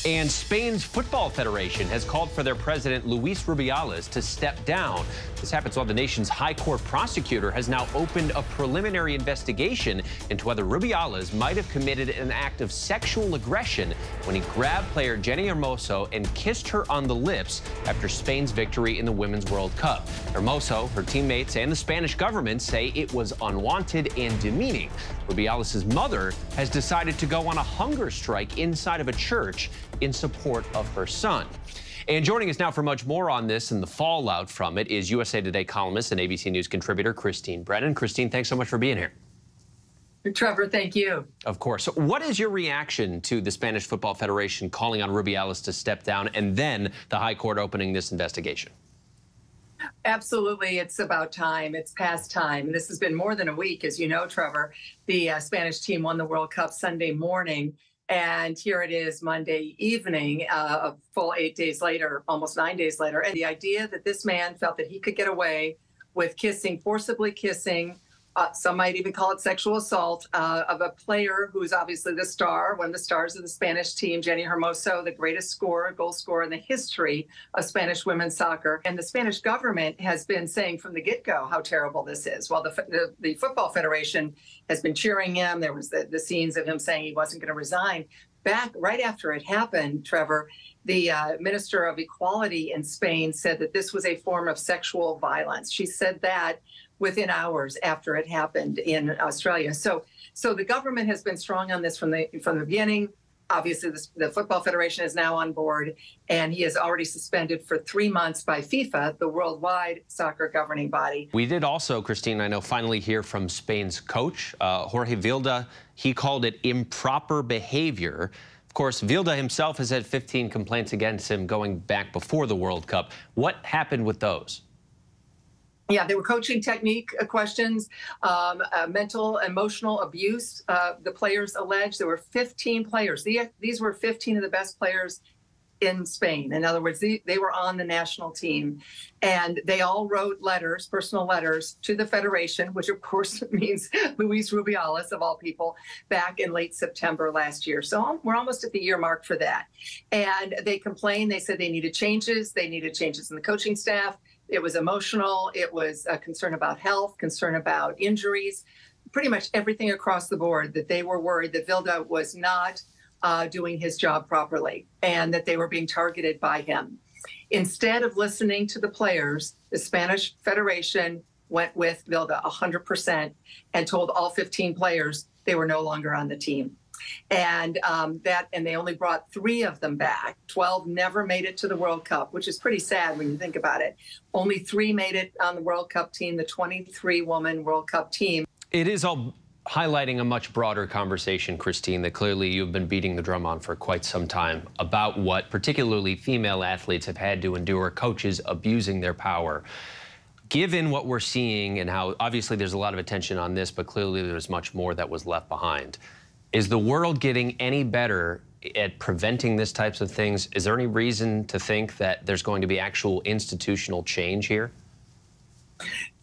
And Spain's Football Federation has called for their president, Luis Rubiales, to step down. This happens while the nation's high court prosecutor has now opened a preliminary investigation into whether Rubiales might have committed an act of sexual aggression when he grabbed player Jenni Hermoso and kissed her on the lips after Spain's victory in the Women's World Cup. Hermoso, her teammates, and the Spanish government say it was unwanted and demeaning. Rubiales' mother has decided to go on a hunger strike inside of a church in support of her son. And joining us now for much more on this and the fallout from it is USA Today columnist and ABC News contributor Christine Brennan. Christine, thanks so much for being here. Trevor, thank you. Of course. So what is your reaction to the Spanish Football Federation calling on Rubiales to step down and then the High Court opening this investigation? Absolutely. It's about time. It's past time. This has been more than a week. As you know, Trevor, the uh, Spanish team won the World Cup Sunday morning. And here it is Monday evening, uh, a full eight days later, almost nine days later. And the idea that this man felt that he could get away with kissing, forcibly kissing, uh, some might even call it sexual assault uh, of a player who's obviously the star, one of the stars of the Spanish team, Jenni Hermoso, the greatest scorer, goal scorer in the history of Spanish women's soccer. And the Spanish government has been saying from the get-go how terrible this is. While the, the, the Football Federation has been cheering him, there was the, the scenes of him saying he wasn't going to resign. Back right after it happened, Trevor, the uh, Minister of Equality in Spain said that this was a form of sexual violence. She said that within hours after it happened in Australia. So, so the government has been strong on this from the from the beginning. Obviously, this, the Football Federation is now on board, and he is already suspended for three months by FIFA, the worldwide soccer governing body. We did also, Christine, I know, finally hear from Spain's coach, uh, Jorge Vilda. He called it improper behavior. Of course, Vilda himself has had 15 complaints against him going back before the World Cup. What happened with those? Yeah, they were coaching technique uh, questions, um, uh, mental, emotional abuse. Uh, the players alleged there were 15 players. The, these were 15 of the best players in Spain. In other words, they, they were on the national team. And they all wrote letters, personal letters, to the Federation, which of course *laughs* means Luis Rubiales, of all people, back in late September last year. So we're almost at the year mark for that. And they complained. They said they needed changes. They needed changes in the coaching staff. It was emotional. It was a concern about health, concern about injuries, pretty much everything across the board that they were worried that Vilda was not uh, doing his job properly and that they were being targeted by him. Instead of listening to the players, the Spanish Federation went with Vilda 100% and told all 15 players they were no longer on the team and um, that and they only brought three of them back 12 never made it to the world cup which is pretty sad when you think about it only three made it on the world cup team the 23 woman world cup team it is all highlighting a much broader conversation, Christine, that clearly you've been beating the drum on for quite some time about what particularly female athletes have had to endure, coaches abusing their power. Given what we're seeing and how obviously there's a lot of attention on this, but clearly there's much more that was left behind. Is the world getting any better at preventing this types of things? Is there any reason to think that there's going to be actual institutional change here?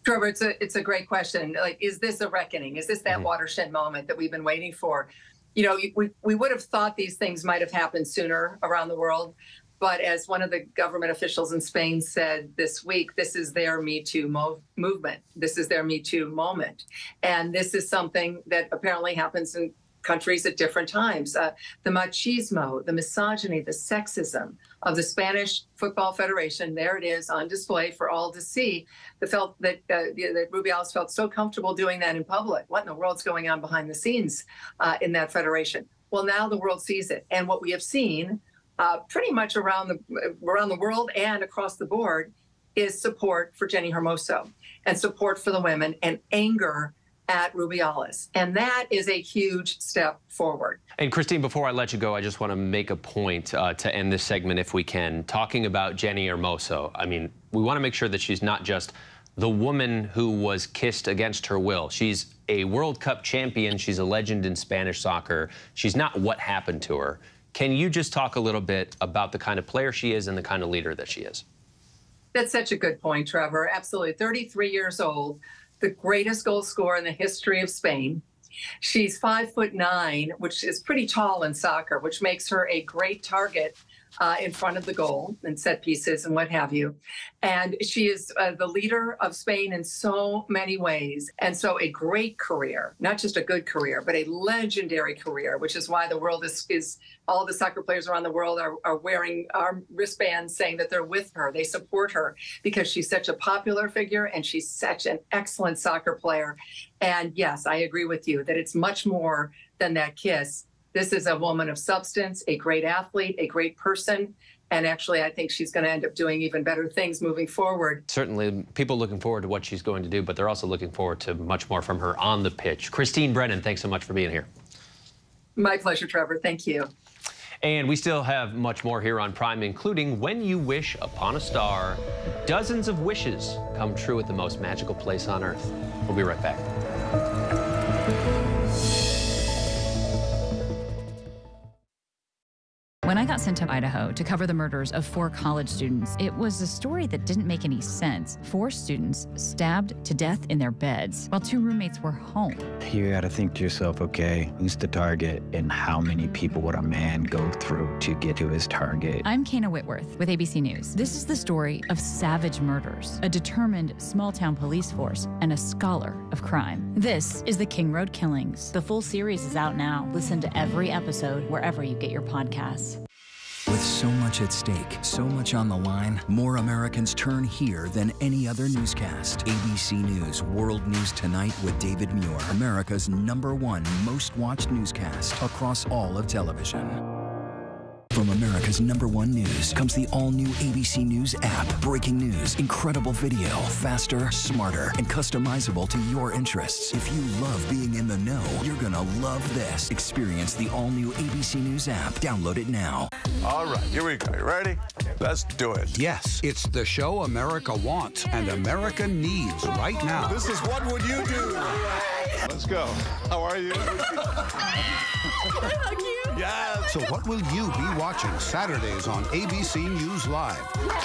Trevor, it's a it's a great question. Like, is this a reckoning? Is this that mm-hmm. watershed moment that we've been waiting for? You know, we we would have thought these things might have happened sooner around the world, but as one of the government officials in Spain said this week, this is their Me Too mo- movement. This is their Me Too moment, and this is something that apparently happens in countries at different times. Uh, the machismo, the misogyny, the sexism of the Spanish Football Federation, there it is on display for all to see. The felt that, uh, that Rubiales felt so comfortable doing that in public. What in the world's going on behind the scenes uh, in that federation? Well, now the world sees it, and what we have seen uh, pretty much around the around the world and across the board is support for Jenni Hermoso and support for the women and anger at Rubiales. And that is a huge step forward. And Christine, before I let you go, I just want to make a point uh, to end this segment if we can. Talking about Jenni Hermoso, I mean, we want to make sure that she's not just the woman who was kissed against her will. She's a World Cup champion. She's a legend in Spanish soccer. She's not what happened to her. Can you just talk a little bit about the kind of player she is and the kind of leader that she is? That's such a good point, Trevor. Absolutely. 33 years old the greatest goal scorer in the history of Spain. She's five foot nine, which is pretty tall in soccer, which makes her a great target uh, in front of the goal and set pieces and what have you. And she is uh, the leader of Spain in so many ways. And so a great career, not just a good career, but a legendary career, which is why the world is, is all the soccer players around the world are, are wearing our wristbands saying that they're with her. They support her because she's such a popular figure and she's such an excellent soccer player. And yes, I agree with you that it's much more than that kiss. This is a woman of substance, a great athlete, a great person. And actually, I think she's going to end up doing even better things moving forward. Certainly, people looking forward to what she's going to do, but they're also looking forward to much more from her on the pitch. Christine Brennan, thanks so much for being here. My pleasure, Trevor. Thank you. And we still have much more here on Prime, including When You Wish Upon a Star. Dozens of wishes come true at the most magical place on earth. We'll be right back. When I got sent to Idaho to cover the murders of four college students, it was a story that didn't make any sense. Four students stabbed to death in their beds while two roommates were home. You gotta think to yourself, okay, who's the target and how many people would a man go through to get to his target? I'm Kayna Whitworth with ABC News. This is the story of savage murders, a determined small town police force, and a scholar of crime. This is the King Road Killings. The full series is out now. Listen to every episode wherever you get your podcasts. With so much at stake, so much on the line, more Americans turn here than any other newscast. ABC News World News Tonight with David Muir, America's number one most watched newscast across all of television. From America's number one news comes the all new ABC News app. Breaking news, incredible video, faster, smarter, and customizable to your interests. If you love being in the know, you're going to love this. Experience the all new ABC News app. Download it now. All right, here we go. You ready? Let's do it. Yes, it's the show America wants and America needs right now. This is What Would You Do? Let's go. How are you? *laughs* Yeah. So what will you be watching Saturdays on ABC News Live?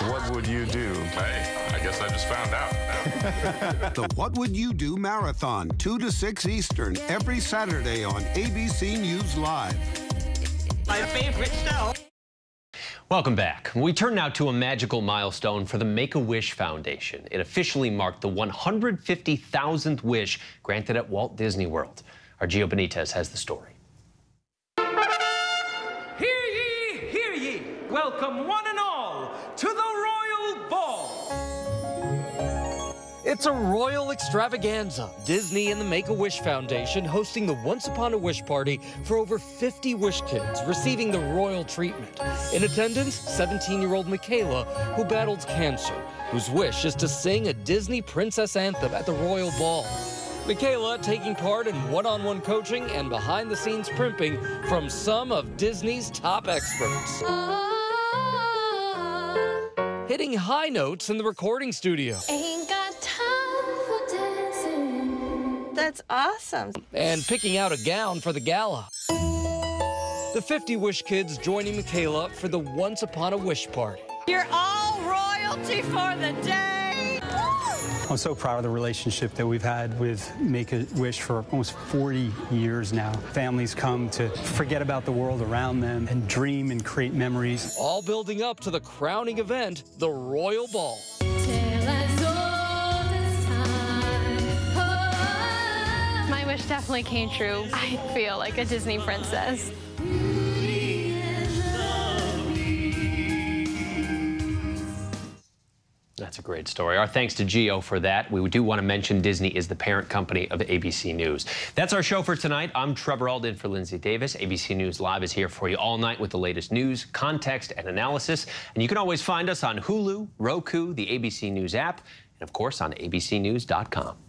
What would you do? Hey, I guess I just found out. *laughs* the What Would You Do Marathon, 2 to 6 Eastern, every Saturday on ABC News Live. My favorite show. Welcome back. We turn now to a magical milestone for the Make-A-Wish Foundation. It officially marked the 150,000th wish granted at Walt Disney World. Our Gio Benitez has the story. Welcome one and all to the Royal Ball. It's a royal extravaganza. Disney and the Make-A-Wish Foundation hosting the Once Upon a Wish party for over 50 Wish kids receiving the royal treatment. In attendance, 17-year-old Michaela, who battled cancer, whose wish is to sing a Disney princess anthem at the royal ball. Michaela taking part in one-on-one coaching and behind-the-scenes primping from some of Disney's top experts. Oh, Hitting high notes in the recording studio. That's awesome. and picking out a gown for the gala. The 50 Wish Kids joining Michaela for the Once Upon a Wish party. You're all royalty for the day. I'm so proud of the relationship that we've had with Make a Wish for almost 40 years now. Families come to forget about the world around them and dream and create memories. All building up to the crowning event, the Royal Ball. My wish definitely came true. I feel like a Disney princess. That's a great story. Our thanks to Gio for that. We do want to mention Disney is the parent company of ABC News. That's our show for tonight. I'm Trevor Ault in for Linsey Davis. ABC News Live is here for you all night with the latest news, context, and analysis. And you can always find us on Hulu, Roku, the ABC News app, and of course on abcnews.com.